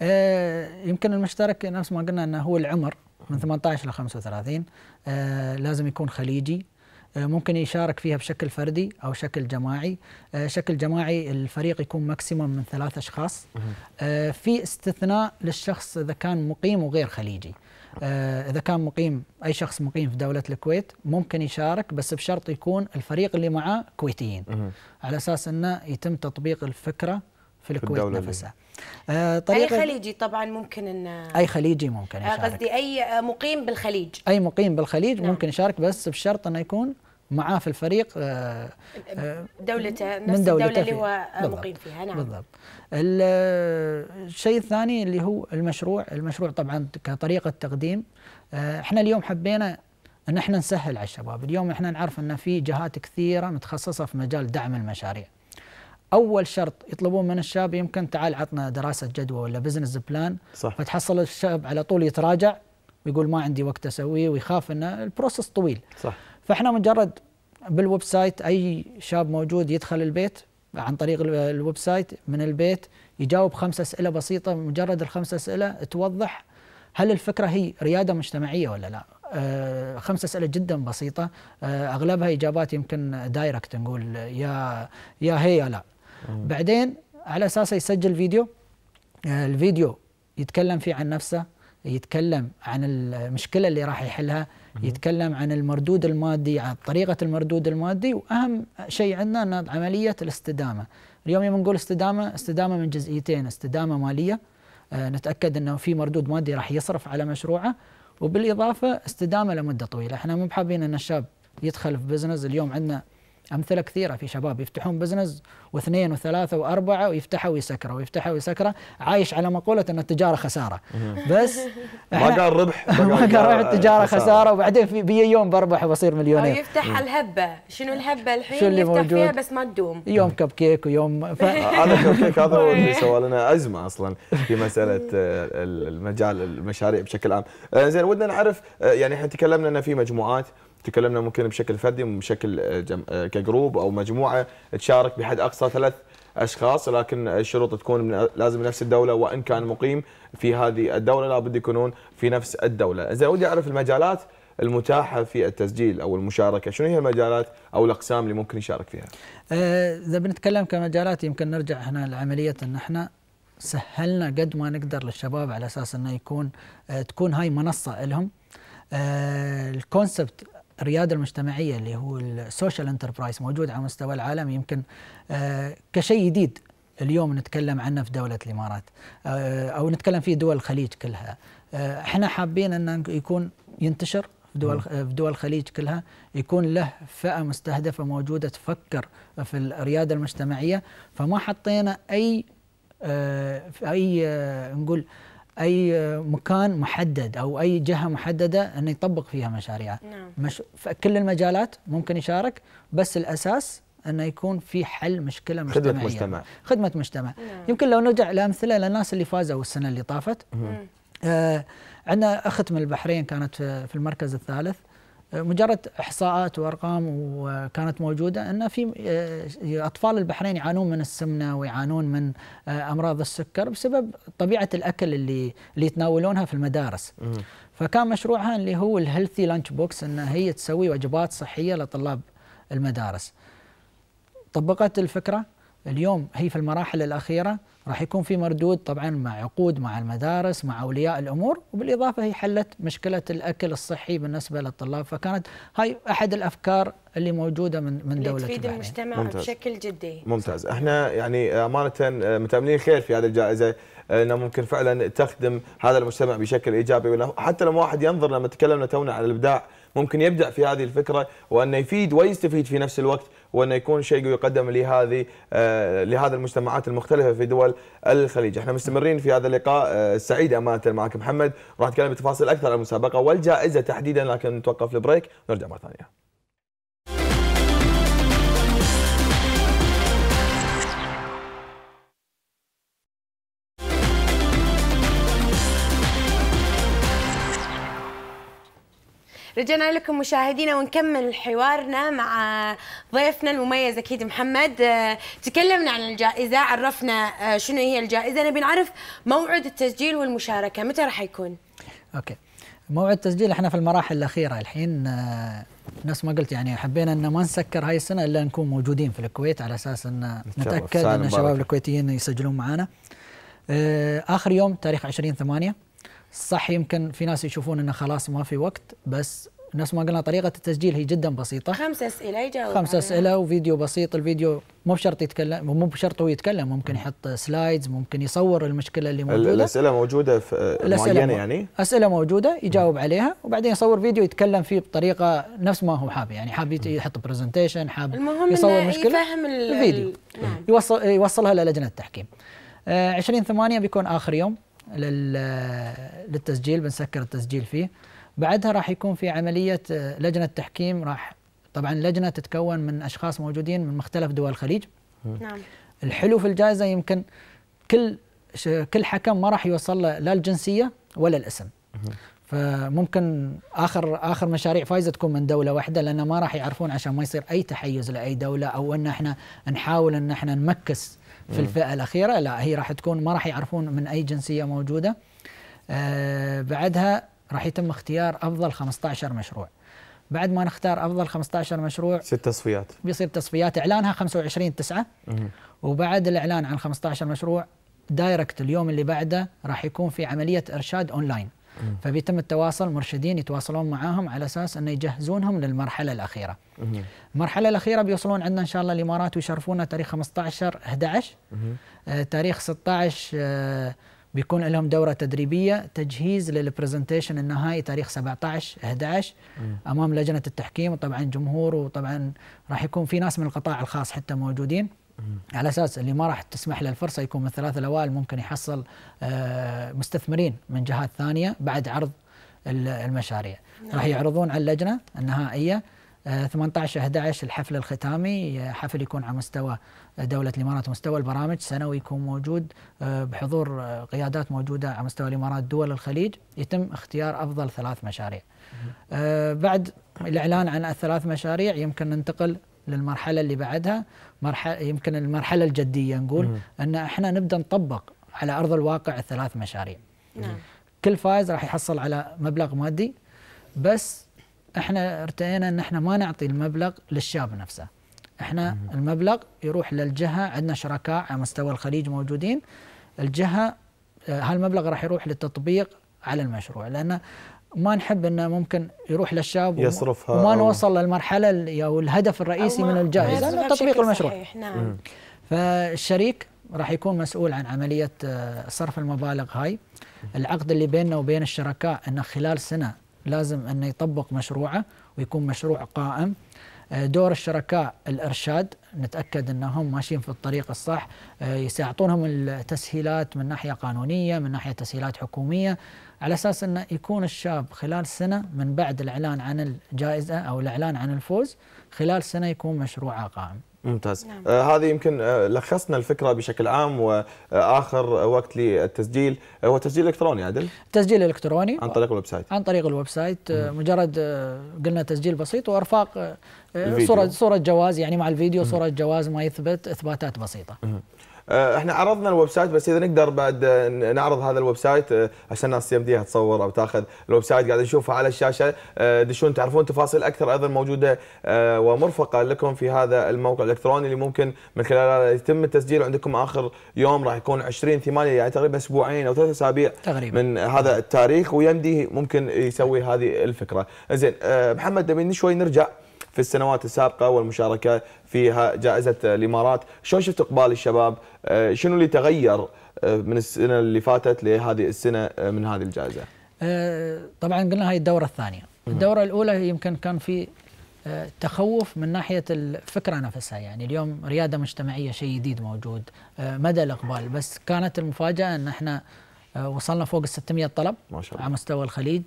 S6: آه، يمكن المشترك نفس ما قلنا إنه هو العمر من 18 ل 35 آه، لازم يكون خليجي. آه، ممكن يشارك فيها بشكل فردي أو شكل جماعي. آه، شكل جماعي الفريق يكون ماكسيموم من ثلاث أشخاص. آه، في استثناء للشخص إذا كان مقيم وغير خليجي. آه، إذا كان مقيم أي شخص مقيم في دولة الكويت ممكن يشارك بس بشرط يكون الفريق اللي معاه كويتيين. على أساس أنه يتم تطبيق الفكرة في الكويت
S2: الدولة اللي-
S6: نفسها آه،
S1: أي
S6: طريقه
S1: خليجي طبعا ممكن إن
S6: أي خليجي ممكن
S1: آه،
S6: يشارك.
S1: قصدي أي آه، مقيم بالخليج.
S6: أي مقيم بالخليج
S1: نعم.
S6: ممكن يشارك بس بشرط إنه يكون معاه في الفريق آه، آه،
S1: دولته
S6: من
S1: نفس
S6: دولته
S1: الدولة اللي. هو آه،
S6: بالضبط.
S1: مقيم فيها. نعم.
S6: بالضبط. ال- آه، الشيء الثاني اللي هو المشروع المشروع طبعا كطريقة تقديم آه، إحنا اليوم حبينا إن إحنا نسهل على الشباب. اليوم إحنا نعرف إن في جهات كثيرة متخصصة في مجال دعم المشاريع. أول شرط يطلبون من الشاب يمكن تعال عطنا دراسة جدوى ولا business plan
S2: صح.
S6: فتحصل الشاب على طول يتراجع ويقول ما عندي وقت أسويه ويخاف ان ال process طويل.
S2: صح.
S6: فإحنا مجرد بال website أي شاب موجود يدخل البيت عن طريق ال- ال website من البيت يجاوب خمس أسئلة بسيطة مجرد الخمس أسئلة توضح هل الفكرة هي ريادة مجتمعية ولا لا؟ آه خمس أسئلة جدا بسيطة. آه أغلبها إجابات يمكن دايركت نقول يا يا هي يا لا. بعدين على اساسه يسجل فيديو آه، الفيديو يتكلم فيه عن نفسه يتكلم عن المشكلة اللي راح يحلها يتكلم عن المردود المادي عن طريقة المردود المادي وأهم شيء عندنا أن عملية الاستدامة. اليوم يوم نقول استدامة استدامة من جزئيتين استدامة مالية آه، نتأكد أنه في مردود مادي راح يصرف على مشروعه وبالإضافة استدامة لمدة طويلة. إحنا مو بحابين أن الشاب يدخل في business اليوم عندنا أمثلة كثيرة في شباب يفتحون business واثنين وثلاثة وأربعة ويفتحوا ويسكروا ويفتحوا ويسكروا. عايش على مقوله إن التجارة خسارة. بس
S2: ما قال ربح
S6: ما قال روح التجارة خسارة وبعدين في بيجي يوم بربح وبصير
S1: أو
S6: مليونير
S1: يفتح الهبة. شنو الهبة الحين؟
S6: شو اللي
S1: يفتح فيها
S6: موجود؟
S1: بس ما تدوم.
S6: يوم كب كيك ويوم ف...
S2: هذا الكوكيك هذا هو اللي سوى لنا أزمة أصلا في مسألة آه، المجال المشاريع بشكل عام. آه، زين ودنا نعرف آه، يعني إحنا تكلمنا انه في مجموعات. تكلمنا ممكن بشكل فردي وبشكل آه، جم- آه، ك group أو مجموعة تشارك بحد أقصى ثلاث أشخاص لكن الشروط تكون من لازم نفس الدولة وإن كان مقيم في هذه الدولة لابد يكونون في نفس الدولة. زين ودي أعرف المجالات المتاحة في التسجيل أو المشاركة، شنو هي المجالات أو الأقسام اللي ممكن يشارك فيها؟
S6: آه، إذا بنتكلم كمجالات يمكن نرجع هنا لعملية إن إحنا سهلنا قد ما نقدر للشباب على أساس إنه يكون آه، تكون هاي منصة لهم آه، ال concept الرياده المجتمعية اللي هو ال social enterprise موجود على مستوى العالم يمكن آه، كشيء جديد اليوم نتكلم عنه في دولة الإمارات آه، أو نتكلم في دول الخليج كلها. آه، إحنا حابين انه يكون ينتشر في دول في دول الخليج كلها يكون له فئة مستهدفة موجودة تفكر في الرياده المجتمعية. فما حطينا أي في أي نقول أي مكان محدد أو أي جهة محددة انه يطبق فيها مشاريعه.
S1: نعم.
S6: مش في كل المجالات ممكن يشارك بس الأساس انه يكون في حل مشكلة مجتمعية.
S2: خدمه مجتمع.
S6: خدمة مجتمع.
S1: نعم.
S6: يمكن لو نرجع لأمثلة للناس اللي فازوا السنة اللي طافت. آه عندنا أخت من البحرين كانت في في المركز الثالث. مجرد إحصاءات وأرقام وكانت موجودة إن في آه، أطفال البحرين يعانون من السمنة ويعانون من آه، أمراض السكر بسبب طبيعة الأكل اللي اللي يتناولونها في المدارس. فكان مشروعها اللي هو ال healthy lunch box إن هي تسوي وجبات صحية لطلاب المدارس. طبقت الفكرة اليوم هي في المراحل الأخيرة راح يكون في مردود طبعا مع عقود مع المدارس مع أولياء الأمور وبالإضافة هي حلت مشكلة الأكل الصحي بالنسبة للطلاب فكانت هاي أحد الأفكار اللي موجودة من من
S1: اللي
S6: دولة
S1: تفيد. المجتمع
S2: ممتاز.
S1: بشكل جدي
S2: ممتاز إحنا يعني أمانة متأملين خير في هذه الجائزة إنه ممكن فعلا تخدم هذا المجتمع بشكل إيجابي ولا حتى لما واحد ينظر لما تكلمنا تونا عن الإبداع ممكن يبدع في هذه الفكرة وإنه يفيد ويستفيد في نفس الوقت وانه يكون شيء يقدم لهذه آه، لهذه المجتمعات المختلفة في دول الخليج، إحنا مستمرين في هذا اللقاء آه، سعيد أمانة معك محمد وراح نتكلم بتفاصيل أكثر عن المسابقة والجائزة تحديدا لكن نتوقف البريك ونرجع مرة ثانية.
S1: رجعنا لكم مشاهدينا ونكمل حوارنا مع ضيفنا المميز أكيد محمد. آه، تكلمنا عن الجائزة عرفنا آه، شنو هي الجائزة. نبي نعرف موعد التسجيل والمشاركة متى راح يكون؟
S6: أوكي. موعد التسجيل إحنا في المراحل الأخيرة الحين آه، نفس ما قلت يعني حبينا إن ما نسكر هاي السنة إلا نكون موجودين في الكويت على أساس إن نتأكد إن الشباب الكويتيين يسجلون معنا آخر يوم تاريخ 20 8 صح يمكن في ناس يشوفون إنه خلاص ما في وقت بس نفس ما قلنا طريقة التسجيل هي جدا بسيطة.
S1: خمس أسئلة يجاوب
S6: خمس أسئلة وفيديو بسيط الفيديو مو بشرط يتكلم مو بشرط هو يتكلم ممكن يحط slides ممكن يصور المشكلة اللي موجودة.
S2: الأسئلة موجودة في الأسئلة معينة يعني؟
S6: أسئلة موجودة يجاوب عليها وبعدين يصور فيديو يتكلم فيه بطريقة نفس ما هو حاب يعني حاب يحط presentation حاب
S1: المهم
S6: يصور مشكلة.
S1: يفهم
S6: الفيديو. نعم. يوصل يوصلها للجنة التحكيم. 20 آه، 8 بيكون آخر يوم. للتسجيل بنسكر التسجيل فيه. بعدها راح يكون في عملية آه، لجنة تحكيم. راح طبعا اللجنة تتكون من أشخاص موجودين من مختلف دول الخليج.
S1: نعم.
S6: الحلو في الجائزة يمكن كل كل حكم ما راح يوصل له لا الجنسية ولا الاسم. فممكن آخر آخر مشاريع فايزة تكون من دولة واحدة لأن ما راح يعرفون عشان ما يصير أي تحيز لأي دولة أو إن إحنا نحاول إن إحنا ن mix في الفئة الأخيرة لا هي راح تكون ما راح يعرفون من أي جنسية موجودة. آه بعدها راح يتم اختيار أفضل 15 مشروع. بعد ما نختار أفضل 15 مشروع
S2: ست تصفيات.
S6: بيصير تصفيات. إعلانها 25 9 وبعد الإعلان عن 15 مشروع direct اليوم اللي بعده راح يكون في عملية إرشاد أونلاين. فبيتم التواصل مرشدين يتواصلون معاهم على أساس انه يجهزونهم للمرحلة الأخيرة. المرحلة الأخيرة بيوصلون عندنا إن شاء الله الإمارات ويشرفونا تاريخ 15 11 آه تاريخ 16 آه بيكون لهم دورة تدريبية تجهيز للبرزنتيشن النهائي تاريخ 17 11 أمام لجنة التحكيم وطبعا جمهور وطبعا راح يكون في ناس من القطاع الخاص حتى موجودين. على أساس اللي ما راح تسمح له الفرصة يكون من الثلاثه الأوائل ممكن يحصل آه، مستثمرين من جهات ثانية بعد عرض المشاريع. نعم. راح يعرضون على اللجنة النهائية 18 11 الحفل الختامي حفل يكون على مستوى دولة الإمارات ومستوى البرامج سنوي يكون موجود آه، بحضور آه، قيادات موجودة على مستوى الإمارات دول الخليج يتم اختيار أفضل ثلاث مشاريع. بعد الإعلان عن الثلاث مشاريع يمكن ننتقل للمرحلة اللي بعدها مرحله يمكن المرحلة الجدية نقول مم. أن إحنا نبدأ نطبق على أرض الواقع الثلاث مشاريع نعم. كل فائز راح يحصل على مبلغ مادي بس إحنا ارتئينا أن إحنا ما نعطي المبلغ للشاب نفسه إحنا مم. المبلغ يروح للجهة عندنا شركاء على مستوى الخليج موجودين الجهة آه، هالمبلغ راح يروح للتطبيق على المشروع لأن ما نحب إنه ممكن يروح للشاب
S2: يصرفها
S6: وما نوصل للمرحلة أو الهدف الرئيسي من الجائزة تطبيق المشروع.
S1: صحيح. نعم.
S6: فالشريك راح يكون مسؤول عن عملية آه، صرف المبالغ هاي. العقد اللي بيننا وبين الشركاء إنه خلال سنة لازم إنه يطبق مشروعه ويكون مشروع قائم. آه، دور الشركاء الإرشاد نتأكد إنهم ماشيين في الطريق الصح. آه، يعطونهم التسهيلات من ناحية قانونية من ناحية تسهيلات حكومية. على أساس إنه يكون الشاب خلال سنة من بعد الإعلان عن الجائزة أو الإعلان عن الفوز خلال سنة يكون مشروعه قائم.
S2: ممتاز. نعم. آه هذه يمكن آه لخصنا الفكرة بشكل عام وآخر وقت للتسجيل. هو تسجيل إلكتروني عدل
S6: تسجيل إلكتروني.
S2: عن طريق ال website.
S6: عن طريق ال website. آه مجرد آه قلنا تسجيل بسيط وأرفاق آه صورة صورة جواز يعني مع الفيديو صورة جواز ما يثبت إثباتات بسيطة.
S2: مم. آه، إحنا عرضنا ال website بس إذا نقدر بعد نعرض هذا ال website آه، عشان الناس تمديها تصور أو تاخذ ال website قاعد نشوفه على الشاشة. آه، دشون تعرفون تفاصيل أكثر أيضا موجودة ومرفقة لكم في هذا الموقع الإلكتروني اللي ممكن من خلاله يتم التسجيل. عندكم آخر يوم راح يكون 20 8 يعني تقريبا أسبوعين أو ثلاث أسابيع
S6: تقريبا.
S2: من هذا التاريخ ويمدي ممكن يسوي هذه الفكرة. زين محمد نبي شوي نرجع. في السنوات السابقة والمشاركة في جائزة الإمارات، شلون شفت إقبال الشباب؟ آه، شنو اللي تغير آه، من السنة اللي فاتت لهذه السنة آه، من هذه الجائزة؟
S6: طبعا قلنا هاي الدورة الثانية الدورة الأولى يمكن كان في تخوف من ناحية الفكرة نفسها يعني اليوم ريادة مجتمعية شيء جديد موجود مدى الإقبال بس كانت المفاجأة إن إحنا وصلنا فوق ال 600 طلب
S2: ما شاء الله.
S6: على مستوى الخليج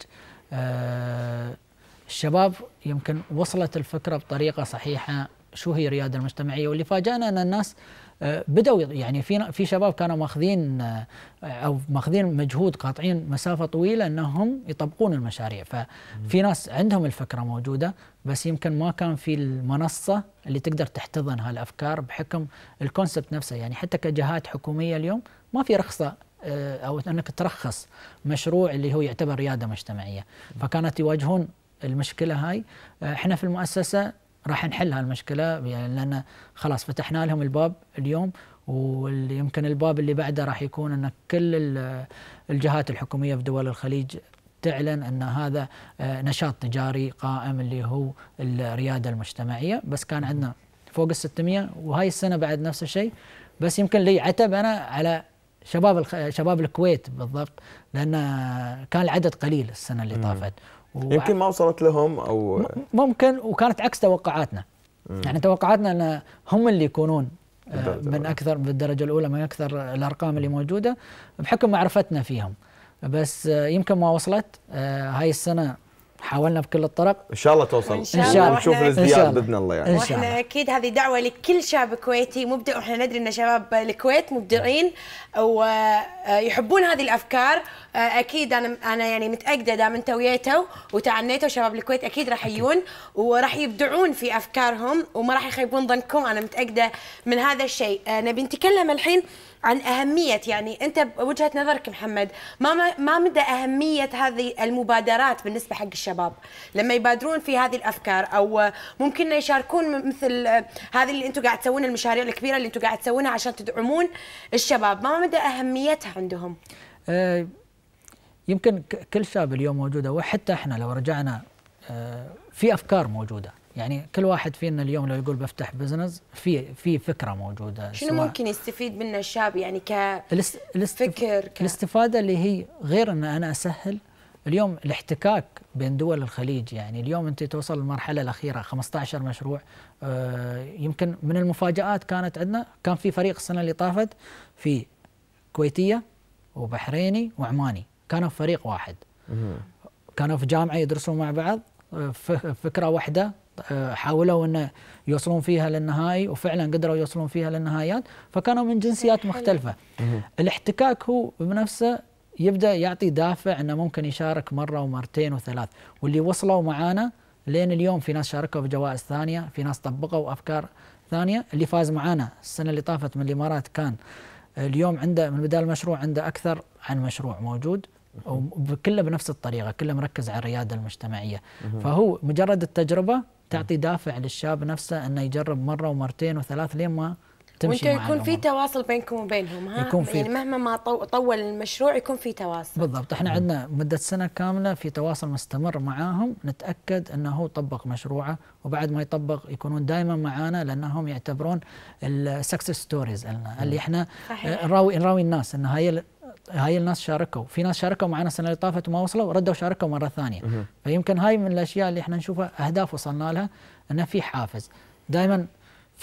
S6: الشباب يمكن وصلت الفكرة بطريقة صحيحة. شو هي الريادة المجتمعية؟ واللي فاجأنا أن الناس آه، بدأوا يعني في في شباب كانوا ماخذين آه، أو ماخذين مجهود قاطعين مسافة طويلة أنهم يطبقون المشاريع. ففي ناس عندهم الفكرة موجودة بس يمكن ما كان في المنصة اللي تقدر تحتضن هالأفكار بحكم الكونسبت نفسه. يعني حتى كجهات حكومية اليوم ما في رخصة آه، أو أنك ترخص مشروع اللي هو يعتبر ريادة مجتمعية. فكانت يواجهون المشكلة هاي آه، إحنا في المؤسسة راح نحل هالمشكلة يعني لأن خلاص فتحنا لهم الباب اليوم واللي يمكن الباب اللي بعده راح يكون إن كل ال- الجهات الحكومية في دول الخليج تعلن إن هذا آه، نشاط تجاري قائم اللي هو الريادة المجتمعية. بس كان عندنا فوق ال 600 وهاي السنة بعد نفس الشيء. بس يمكن لي عتب أنا على شباب الخ... شباب الكويت بالضبط لأن كان العدد قليل السنة اللي طافت.
S2: يمكن ما وصلت لهم
S6: أو ممكن وكانت عكس توقعاتنا. يعني توقعاتنا أن هم اللي يكونون آه،
S2: بالدرجة
S6: من
S2: الأولى.
S6: أكثر بالدرجة الأولى من أكثر الأرقام اللي موجودة بحكم معرفتنا فيهم. بس آه، يمكن ما وصلت آه، هاي السنة حاولنا بكل الطرق.
S2: إن شاء الله توصل.
S1: إن شاء
S6: الله.
S2: نشوف الازدياد. بإذن الله يعني.
S6: إن شاء الله.
S1: وإحنا أكيد هذه دعوة لكل شاب كويتي مبدع وإحنا ندري إن شباب الكويت مبدعين ويحبون هذه الأفكار. أكيد أنا أنا يعني متأكدة دام أنت ويتوا وتعنيتوا شباب الكويت أكيد راح يجون وراح يبدعون في أفكارهم وما راح يخيبون ظنكم. أنا متأكدة من هذا الشيء. آه، نبي نتكلم الحين عن أهمية يعني أنت بوجهة نظرك محمد ما ما- مدى أهمية هذه المبادرات بالنسبة حق الشباب؟ لما يبادرون في هذه الأفكار أو ممكن يشاركون مثل هذه اللي أنتم قاعد تسوون المشاريع الكبيرة اللي أنتم قاعد تسوونها عشان تدعمون الشباب ما مدى أهميتها عندهم؟
S6: آه، يمكن كل شاب اليوم موجودة وحتى إحنا لو رجعنا آه، في أفكار موجودة. يعني كل واحد فينا اليوم لو يقول بفتح business في في فكرة موجودة
S1: شنو ممكن يستفيد منه الشاب يعني ك
S6: الاست...
S1: فكر ك-
S6: الاستفادة اللي هي غير إن أنا أسهل اليوم الاحتكاك بين دول الخليج يعني اليوم أنت توصل للمرحلة الأخيرة 15 مشروع آه، يمكن من المفاجآت كانت عندنا كان في فريق السنة اللي طافت في كويتية وبحريني وعماني كانوا في فريق واحد. كانوا في جامعة يدرسون مع بعض آه، ف- فكرة واحدة حاولوا انه يوصلون فيها للنهائي وفعلا قدروا يوصلون فيها للنهايات فكانوا من جنسيات مختلفة. الاحتكاك هو بنفسه يبدأ يعطي دافع إنه ممكن يشارك مرة ومرتين وثلاث واللي وصلوا معانا لين اليوم في ناس شاركوا بجوائز ثانية في ناس طبقوا أفكار ثانية. اللي فاز معانا السنة اللي طافت من الإمارات كان اليوم عنده من بدال المشروع عنده أكثر عن مشروع موجود وكله بنفس الطريقة كله مركز على الريادة المجتمعية. فهو مجرد التجربة تعطي دافع للشاب نفسه إنه يجرب مرة ومرتين وثلاث لين ما تمشي
S1: وانت
S6: مع
S1: يكون في. تواصل بينكم وبينهم ها؟
S6: يكون في-
S1: يعني مهما ما طو- طول المشروع يكون في تواصل.
S6: بالضبط. إحنا عندنا مدة سنة كاملة في تواصل مستمر معاهم. نتأكد إنه هو طبق مشروعه وبعد ما يطبق يكونون دائما معانا لأنهم يعتبرون ال success stories
S1: اللي
S6: إحنا نراوي نراوي الناس إن هاي هاي الناس شاركوا. في ناس شاركوا معنا السنة اللي طافت وما وصلوا ردوا شاركوا مرة ثانية. فيمكن هاي من الأشياء اللي إحنا نشوفها أهداف وصلنا لها إنه في حافز. دائما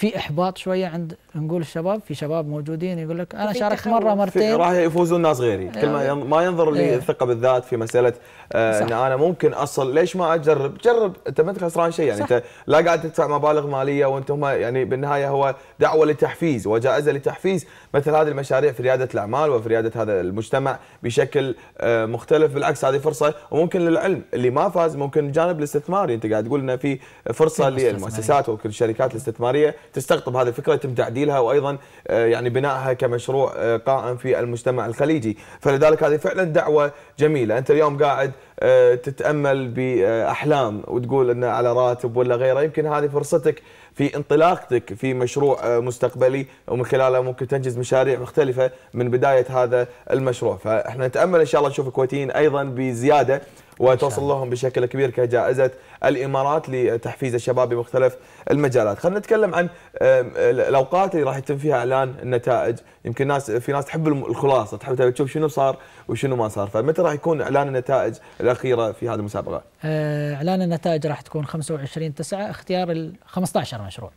S6: في إحباط شوية عند نقول الشباب في شباب موجودين يقول لك
S1: أنا
S6: شاركت.
S2: مرة
S6: مرتين
S2: راح يفوزون ناس غيري كل ما ين- ما ينظر
S6: إيه.
S2: للثقه بالذات في مسألة آه. إن أنا ممكن أصل ليش ما أجرب جرب أنت ما أنت خسران شيء يعني
S6: صح.
S2: أنت لا قاعد تدفع مبالغ مالية وانت هم يعني بالنهاية هو دعوة لتحفيز وجائزة لتحفيز مثل هذه المشاريع في ريادة الأعمال وفي ريادة هذا المجتمع بشكل آه مختلف بالعكس هذه فرصة وممكن للعلم اللي ما فاز ممكن الجانب الاستثماري أنت قاعد تقول إنه في
S6: فرصة.
S2: للمؤسسات وكل الشركات الاستثمارية تستقطب هذه الفكرة يتم تعديلها وأيضا آه، يعني بنائها كمشروع آه، قائم في المجتمع الخليجي. فلذلك هذه فعلا دعوة جميلة. أنت اليوم قاعد آه، تتأمل بأحلام وتقول إنه على راتب ولا غيره. يمكن هذه فرصتك في انطلاقتك في مشروع مستقبلي ومن خلاله ممكن تنجز مشاريع مختلفة من بداية هذا المشروع. فإحنا نتأمل إن شاء الله نشوف الكويتيين أيضا بزيادة. وتوصل لهم بشكل كبير كجائزة الإمارات لتحفيز الشباب بمختلف المجالات. خلينا نتكلم عن الأوقات اللي راح يتم فيها إعلان النتائج. يمكن ناس في ناس تحب الخلاصة تحب تشوف شنو صار وشنو ما صار. فمتى راح يكون إعلان النتائج الأخيرة في هذه المسابقة؟
S6: آه، إعلان النتائج راح تكون 25 9 اختيار ال 15 مشروع.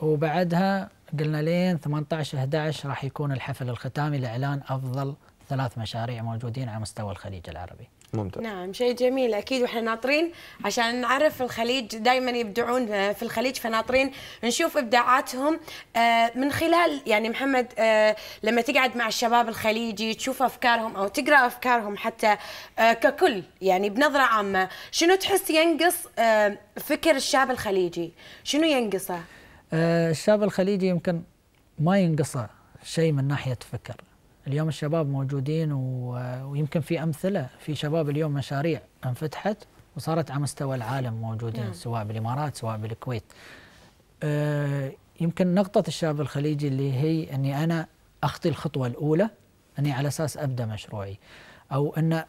S6: وبعدها قلنا لين 18 11 راح يكون الحفل الختامي لإعلان أفضل ثلاث مشاريع موجودين على مستوى الخليج العربي.
S2: ممتاز.
S1: نعم شيء جميل أكيد وإحنا ناطرين عشان نعرف الخليج دائما يبدعون في الخليج فناطرين نشوف إبداعاتهم آه، من خلال يعني محمد آه، لما تقعد مع الشباب الخليجي تشوف أفكارهم أو تقرأ أفكارهم حتى آه، ككل يعني بنظرة عامة. شنو تحس ينقص فكر الشاب الخليجي؟ شنو ينقصه؟
S6: الشاب الخليجي يمكن ما ينقصه شيء من ناحية فكر. اليوم الشباب موجودين و- ويمكن في أمثلة في شباب اليوم مشاريع انفتحت وصارت على مستوى العالم موجودين
S1: نعم.
S6: سواء بالإمارات سواء بالكويت. آه، يمكن نقطة الشاب الخليجي اللي هي أني أنا أخطي الخطوة الأولى أني على أساس أبدأ مشروعي أو أن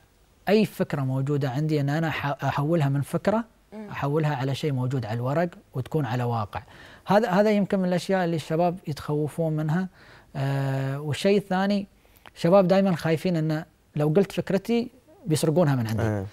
S6: أي فكرة موجودة عندي أن أنا أحولها من فكرة أحولها على شيء موجود على الورق وتكون على واقع. هذا هذا يمكن من الأشياء اللي الشباب يتخوفون منها. آه والشيء الثاني شباب دائما خايفين انه لو قلت فكرتي بيسرقونها من عندي.
S2: إيه.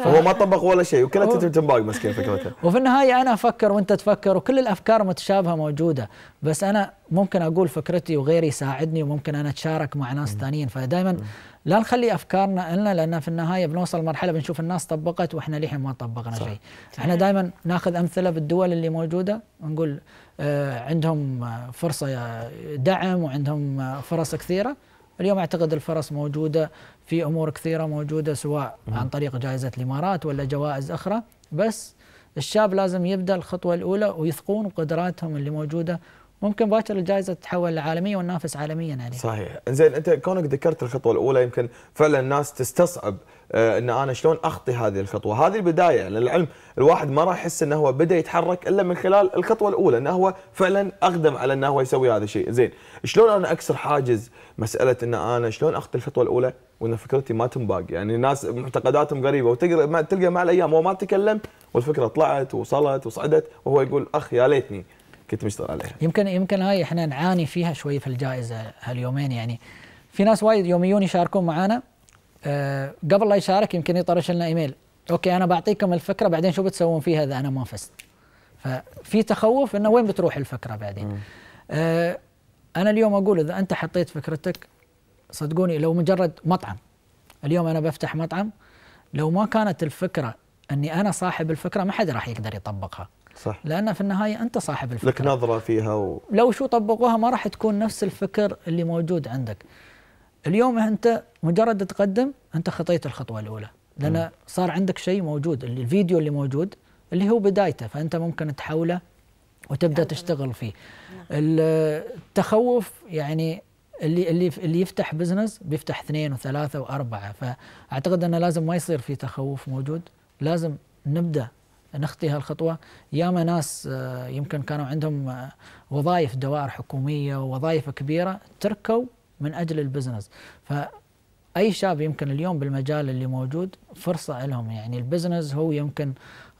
S2: هو ما طبق ولا شيء وكلها تتم تنباق مسكين فكرته
S6: وفي النهاية أنا أفكر وأنت تفكر وكل الأفكار متشابهة موجودة. بس أنا ممكن أقول فكرتي وغيري يساعدني وممكن أنا أتشارك مع ناس ثانيين. فدائما لا نخلي أفكارنا لنا لأن في النهاية بنوصل مرحلة بنشوف الناس طبقت وإحنا للحين ما طبقنا شيء. إحنا دائما ناخذ أمثلة بالدول اللي موجودة ونقول آه عندهم آه، فرصة آه، دعم وعندهم فرص كثيرة. اليوم أعتقد الفرص موجودة في أمور كثيرة موجودة سواء عن طريق جائزة الإمارات ولا جوائز أخرى. بس الشاب لازم يبدأ الخطوة الأولى ويثقون بقدراتهم اللي موجودة. ممكن باكر الجائزة تتحول لعالمية وننافس عالميا عليه.
S2: صحيح. زين أنت كونك ذكرت الخطوة الأولى يمكن فعلا الناس تستصعب إن أنا شلون أخطي هذه الخطوة. هذه البداية للعلم الواحد ما راح يحس إنه هو بدأ يتحرك إلا من خلال الخطوة الأولى إنه هو فعلا أقدم على إنه هو يسوي هذا الشيء. زين شلون أنا أكسر حاجز مسألة إن أنا شلون أخطي الخطوة الأولى وإن فكرتي ما تنباق؟ يعني الناس معتقداتهم غريبة وتقرأ ما تلقى مع الأيام هو ما تكلم والفكرة طلعت وصلت وصعدت وهو يقول أخ يا ليتني كنت مشتغل عليها.
S6: يمكن يمكن هاي إحنا نعاني فيها شوي في الجائزة هاليومين. يعني في ناس وايد يوم يجون يشاركون معنا آه قبل لا يشارك يمكن يطرش لنا email. okay أنا بعطيكم الفكرة بعدين شو بتسوون فيها اذا أنا ما فزت. ففي تخوف إنه وين بتروح الفكرة بعدين؟ آه أنا اليوم أقول إذا أنت حطيت فكرتك صدقوني لو مجرد مطعم. اليوم أنا بفتح مطعم لو ما كانت الفكرة إني أنا صاحب الفكرة ما حد راح يقدر يطبقها.
S2: صح.
S6: لأن في النهاية أنت صاحب الفكرة.
S2: لك نظرة فيها و...
S6: لو شو طبقوها ما راح تكون نفس الفكر اللي موجود عندك. اليوم أنت مجرد تقدم أنت خطيت الخطوة الأولى. لأن صار عندك شيء موجود اللي- الفيديو اللي موجود اللي هو بدايته فأنت ممكن تحوله وتبدأ تشتغل فيه. التخوف يعني اللي اللي اللي يفتح بزنس بيفتح اثنين وثلاثة وأربعة. فأعتقد أنه لازم ما يصير في تخوف موجود. لازم نبدأ نخطي هالخطوة. ياما ناس آه، يمكن كانوا عندهم آه، وظائف دوائر حكومية ووظائف كبيرة تركوا من أجل ال business فأي شاب يمكن اليوم بالمجال اللي موجود فرصة لهم يعني ال business هو يمكن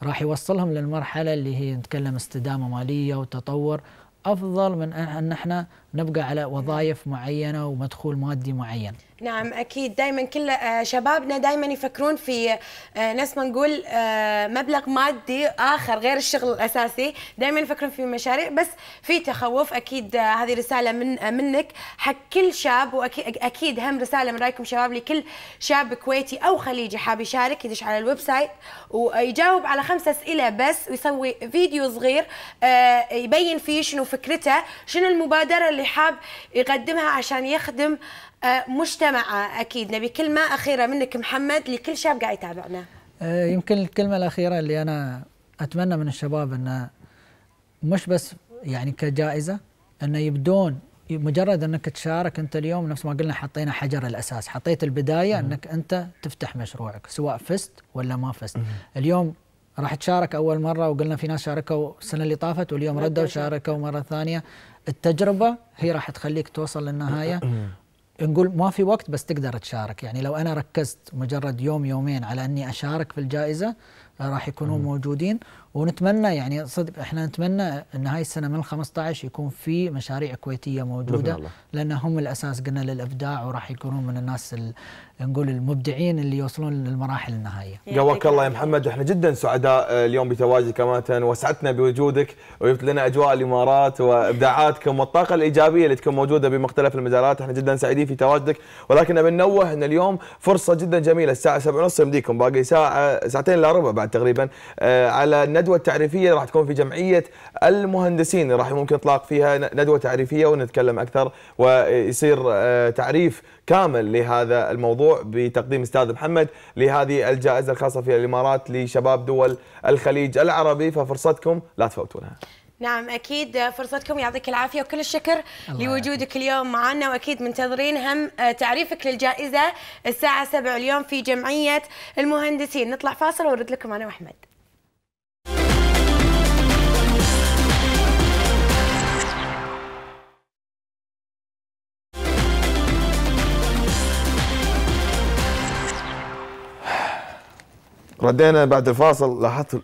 S6: راح يوصلهم للمرحلة اللي هي نتكلم استدامة مالية وتطور أفضل من أن إحنا نبقى على وظائف معينة ومدخول مادي معين.
S1: نعم أكيد. دائما كل آه، شبابنا دائما يفكرون في آه، ناس ما نقول آه، مبلغ مادي آخر غير الشغل الأساسي. دائما يفكرون في مشاريع بس في تخوف. أكيد هذه رسالة من منك. حق كل شاب واكيد أكيد هم رسالة من رأيكم شباب لكل شاب كويتي أو خليجي حاب يشارك يدش على ال website ويجاوب على خمس أسئلة بس ويسوي فيديو صغير يبين فيه شنو فكرته شنو المبادرة اللي حاب يقدمها عشان يخدم آه، مجتمعه أكيد. نبي كلمة أخيرة منك محمد لكل شاب قاعد يتابعنا.
S6: آه، يمكن الكلمة الأخيرة اللي أنا أتمنى من الشباب أنه مش بس يعني كجائزة أنه يبدون مجرد أنك تشارك أنت اليوم نفس ما قلنا حطينا حجر الأساس. حطيت البداية أنك أنت تفتح مشروعك سواء فزت ولا ما فزت. اليوم راح تشارك أول مرة وقلنا في ناس شاركوا السنة اللي طافت واليوم ردوا شاركوا مرة ثانية. التجربة هي راح تخليك توصل للنهاية. نقول ما في وقت بس تقدر تشارك. يعني لو أنا ركزت مجرد يوم يومين على أني أشارك في الجائزة راح يكونوا موجودين. ونتمنى يعني صدق إحنا نتمنى إن هاي السنة من ال 15 يكون في مشاريع كويتية
S2: موجودة.
S6: لأن هم الأساس قلنا للإبداع وراح يكونون من الناس ال- نقول المبدعين اللي يوصلون للمراحل النهائية.
S2: قواك الله يا محمد إحنا جدا سعداء آه، اليوم بتواجدك امانه وسعدتنا بوجودك وجبت لنا أجواء الإمارات وابداعاتكم والطاقة الإيجابية اللي تكون موجودة بمختلف المجالات. إحنا جدا سعيدين في تواجدك ولكن نبي ننوه إن اليوم فرصة جدا جميلة. الساعة 7:30 يمديكم باقي ساعة ساعتين إلا ربع بعد تقريبا آه، على الندوة التعريفية راح تكون في جمعية المهندسين راح ممكن إطلاق فيها ندوة تعريفية ونتكلم أكثر ويصير آه، تعريف كامل لهذا الموضوع بتقديم أستاذ محمد لهذه الجائزة الخاصة في الإمارات لشباب دول الخليج العربي ففرصتكم لا تفوتونها.
S1: نعم أكيد فرصتكم يعطيك العافية وكل الشكر لوجودك اليوم معنا وأكيد منتظرين هم آه، تعريفك للجائزة الساعة 7 اليوم في جمعية المهندسين. نطلع فاصل ونرد لكم أنا وأحمد.
S2: ردينا بعد الفاصل لاحظت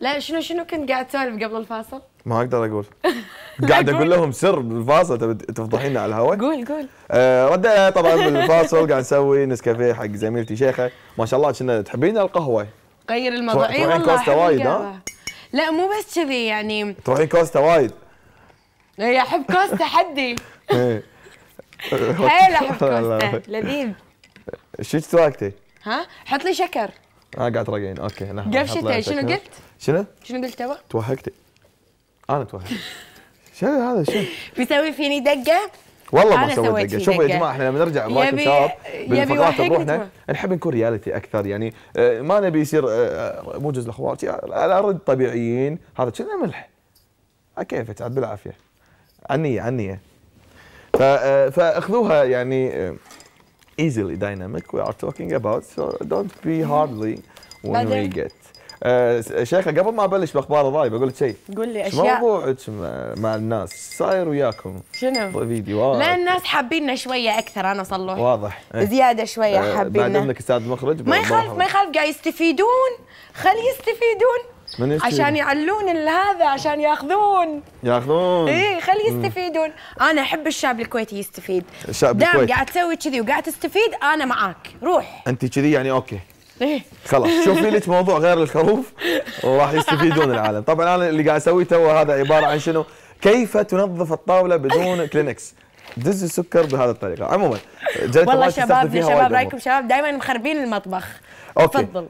S1: لا شنو شنو كنت قاعد تسولف قبل الفاصل؟
S2: ما أقدر أقول. قاعد أقول لهم سر بالفاصل تبي تفضحينا على الهواء؟
S1: قول قول.
S2: آه ردينا طبعا بالفاصل قاعد نسوي نسكافيه حق زميلتي شيخة. ما شاء الله كنا تحبين القهوة.
S1: غير الموضوع اي
S2: تروحين
S1: والله
S2: كوستا وايد، ها؟
S1: لا مو بس كذي يعني.
S2: تروحين كوستا وايد.
S1: يا أحب كوستا حدي.
S2: إيه.
S1: حيل
S2: أحب.
S1: كوستا لذيذ.
S2: شو تواكتي؟
S1: ها؟ حط لي شكر.
S2: آه قاعد ترقين أوكي
S1: قفشتي شنو. قلت؟
S2: شنو؟
S1: شنو قلت تو؟
S2: توهقتي أنا توهقت شنو هذا شنو؟
S1: بيسوي فيني دقة
S2: والله ما سويت
S1: دقة
S2: شوفوا يا. جماعة إحنا لما نرجع
S1: يبي-
S2: شباب بالفقرات بروحنا. نحب نكون رياليتي أكثر يعني آه، ما نبي يصير آه، موجز الاخبار شي، على أرض طبيعيين هذا كنا ملح آه، كيف عاد بالعافية عنية عنية آه، فأخذوها يعني آه، easily dynamic. We are talking about so don't be hardly when we get. آه، شيخة قبل ما أبلش بأخبار الرأي بقول لك شيء.
S1: قول لي أشياء.
S2: موضوعك مع- الناس؟ صاير وياكم.
S1: شنو؟
S2: فيديوهات
S1: لا الناس حابيننا شوية أكثر أنا صلوح
S2: واضح. إيه.
S1: زيادة شوية
S2: آه، بعد
S1: حابيننا
S2: إذنك أستاذ مخرج
S1: ما يخالف ما يخالف قاعد يستفيدون. خلي يستفيدون.
S2: من؟
S1: عشان يعلون هذا عشان ياخذون.
S2: ياخذون.
S1: إيه خلي يستفيدون. أنا أحب الشاب الكويتي يستفيد.
S2: الشعب
S1: دام
S2: الكويتي.
S1: قاعد تسوي كذي وقاعد تستفيد أنا معاك. روح.
S2: أنت كذي يعني أوكي.
S1: إيه.
S2: خلاص شوفي لك موضوع غير الخروف. وراح يستفيدون العالم. طبعا أنا اللي قاعد أسويه تو هذا عبارة عن شنو؟ كيف تنظف الطاولة بدون كلينكس دز السكر بهذه الطريقة. عموما
S1: والله شبابنا شباب
S2: رأيكم.
S1: شباب؟ دائما مخربين المطبخ.
S2: okay.
S1: تفضل.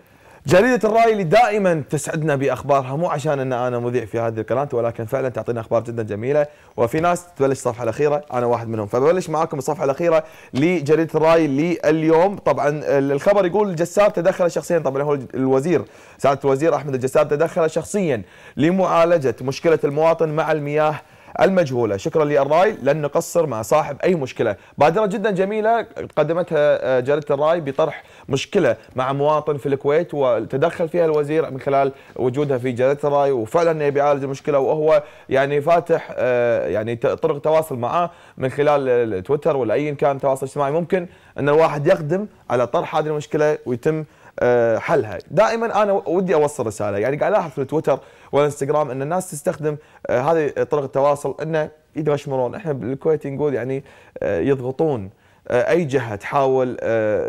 S2: جريدة الرأي اللي دائما تسعدنا بأخبارها مو عشان أن أنا مذيع في هذه القناة ولكن فعلا تعطينا أخبار جدا جميلة. وفي ناس تبلش الصفحه الأخيرة أنا واحد منهم. فببلش معاكم الصفحه الأخيرة لجريدة الرأي لليوم. طبعا الخبر يقول الجسار تدخل شخصيا. طبعا هو الوزير سعادة الوزير أحمد الجسار تدخل شخصيا لمعالجة مشكلة المواطن مع المياه المجهولة. شكرا للرأي. لن نقصر مع صاحب أي مشكلة. بادرة جدا جميلة. قدمتها جريدة الرأي بطرح مشكلة مع مواطن في الكويت وتدخل فيها الوزير من خلال وجودها في جريدة الرأي. وفعلا يبي يعالج المشكلة. وهو يعني فاتح آه، يعني طرق تواصل معاه من خلال التويتر ولا أي كان تواصل اجتماعي. ممكن أن الواحد يقدم على طرح هذه المشكلة ويتم آه، حلها. دائما أنا ودي أوصل رسالة. يعني قاعد ألاحظ في التويتر والانستغرام إن الناس تستخدم آه، هذه طرق التواصل إنه يتغشمرون إحنا بالكويت نقول يعني آه، يضغطون آه، أي جهة تحاول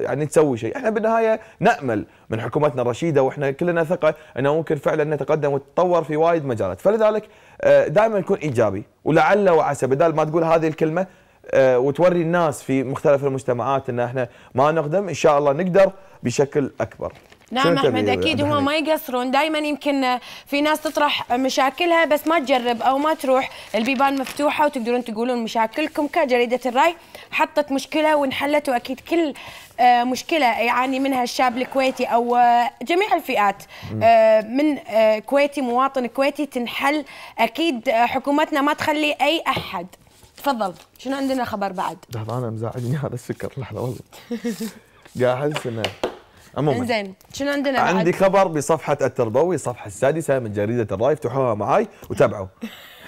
S2: يعني تسوي شيء، إحنا بالنهاية نأمل من حكومتنا الرشيدة وإحنا كلنا ثقة إنه ممكن فعلا نتقدم ونتطور في وايد مجالات، فلذلك دائما نكون إيجابي ولعل وعسى. بدال ما تقول هذه الكلمة وتوري الناس في مختلف المجتمعات إن إحنا ما نقدم إن شاء الله نقدر بشكل أكبر.
S1: نعم أحمد
S2: أكيد
S1: هم؟ ما يقصرون. دائما يمكن في ناس تطرح مشاكلها بس ما تجرب أو ما تروح. البيبان مفتوحة وتقدرون تقولون مشاكلكم كجريدة الراي حطت مشكلة وانحلت وأكيد كل آه، مشكلة يعاني منها الشاب الكويتي أو آه، جميع الفئات. آه، من كويتي مواطن كويتي تنحل. أكيد حكومتنا ما تخلي أي أحد. تفضل شنو عندنا خبر بعد؟
S2: لحظه أنا مزعجني هذا السكر لحظة والله. قاعد أحس إنه عموما
S1: زين شنو عندنا بعد؟
S2: عندي خبر بصفحة التربوي الصفحة السادسة من جريدة الراي افتحوها معاي وتابعوا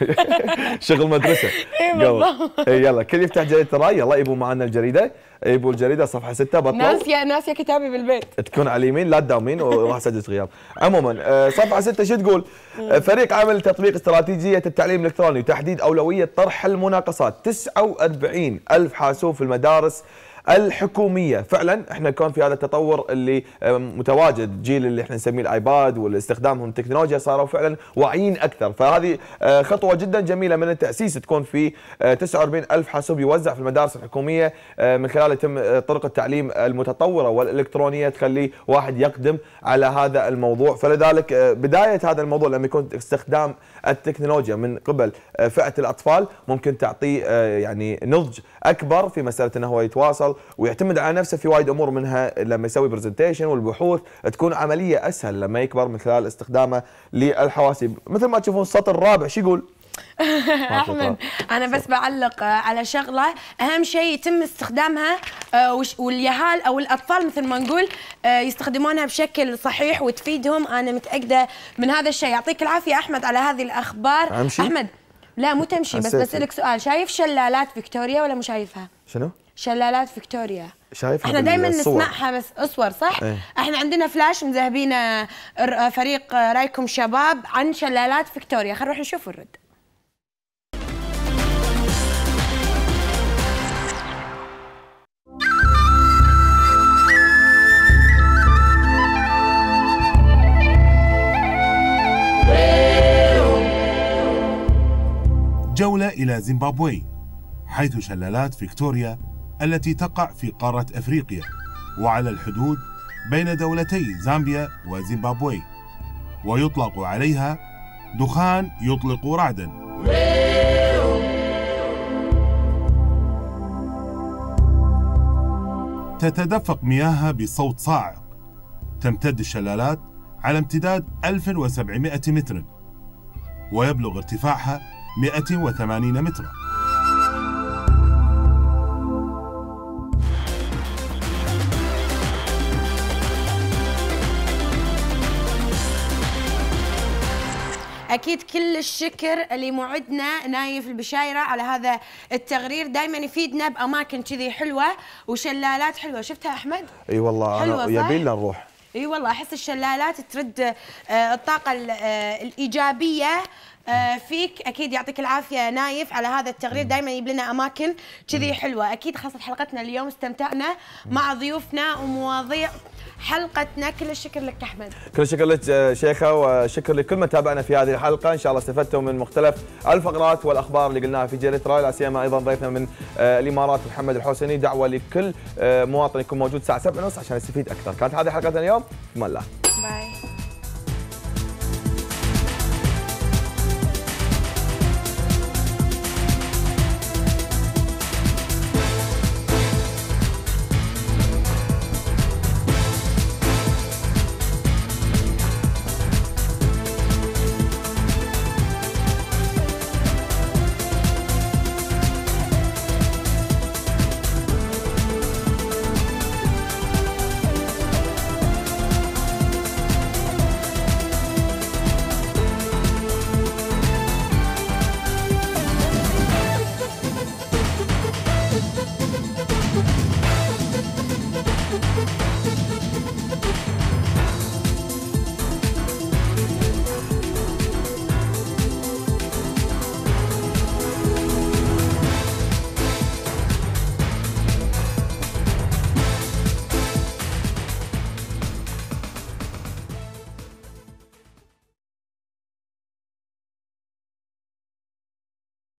S2: شغل مدرسة
S1: إي
S2: قبل.
S1: بالضبط.
S2: إي يلا كل يفتح جريدة الراي يلا يبوا معنا الجريدة يبوا الجريدة صفحة 6 بطلوا
S1: ناسيه ناسية كتابي بالبيت
S2: تكون على اليمين لا تداومين وراح اسجل غياب. عموما آه، صفحة 6 شو تقول؟ آه، فريق عمل تطبيق استراتيجية التعليم الإلكتروني وتحديد أولوية طرح المناقصات 49 ألف حاسوب في المدارس الحكومية. فعلا إحنا كان في هذا التطور اللي آه، متواجد جيل اللي إحنا نسميه الآيباد والاستخدامهم التكنولوجيا صاروا فعلا واعيين أكثر. فهذه آه، خطوة جدا جميلة من التأسيس تكون في آه، 49 ألف حاسوب يوزع في المدارس الحكومية آه، من خلال يتم آه، طرق التعليم المتطورة والإلكترونية تخلي واحد يقدم على هذا الموضوع. فلذلك آه، بداية هذا الموضوع لما يكون استخدام التكنولوجيا من قبل آه، فئة الأطفال ممكن تعطيه آه، يعني نضج أكبر في مسألة إنه هو يتواصل ويعتمد على نفسه في وايد أمور منها لما يسوي برزنتيشن والبحوث تكون عملية أسهل لما يكبر من خلال استخدامه للحواسيب. مثل ما تشوفون السطر الرابع شو يقول؟
S1: أحمد أنا بس بعلق على شغلة أهم شيء يتم استخدامها آه، واليهال أو الأطفال مثل ما نقول آه، يستخدمونها بشكل صحيح وتفيدهم أنا متأكدة من هذا الشيء يعطيك العافية أحمد على هذه الأخبار
S2: أمشي؟
S1: أحمد لا مو تمشي بس. بسألك سؤال شايف شلالات فيكتوريا ولا مو شايفها
S2: شنو؟
S1: شلالات فيكتوريا
S2: شايفها
S1: إحنا دائما. نسمعها بس أصور صح؟
S2: إيه.
S1: إحنا عندنا فلاش مذهبين آه، فريق رأيكم شباب عن شلالات فيكتوريا خلينا نروح نشوف ونرد
S7: جولة إلى زيمبابوي حيث شلالات فيكتوريا التي تقع في قارة أفريقيا وعلى الحدود بين دولتي زامبيا وزيمبابوي ويطلق عليها دخان يطلق رعدا. تتدفق مياهها بصوت صاعق تمتد الشلالات على امتداد 1700 متر ويبلغ ارتفاعها 180 مترا.
S1: أكيد كل الشكر لمعدنا نايف البشايرة على هذا التغرير. دائما يفيدنا بأماكن كذي حلوة وشلالات حلوة. شفتها أحمد؟
S2: إي والله
S1: حلوة أنا؟
S2: يبي لنا نروح.
S1: إي والله أحس الشلالات ترد آه، الطاقة ال- آه، الإيجابية فيك أكيد يعطيك العافية نايف على هذا التغرير دائما يجيب لنا أماكن كذي حلوة. أكيد خلصت حلقتنا اليوم استمتعنا مع ضيوفنا ومواضيع حلقتنا. كل الشكر لك أحمد.
S2: كل الشكر لك آه، شيخة وشكر لكل من تابعنا في هذه الحلقة. إن شاء الله استفدتوا من مختلف الفقرات والأخبار اللي قلناها في جريده راي لا سيما أيضا ضيفنا من آه، الإمارات محمد الحسيني. دعوة لكل آه، مواطن يكون موجود الساعة 7:30 عشان يستفيد أكثر. كانت هذه حلقتنا اليوم. في الله.
S1: باي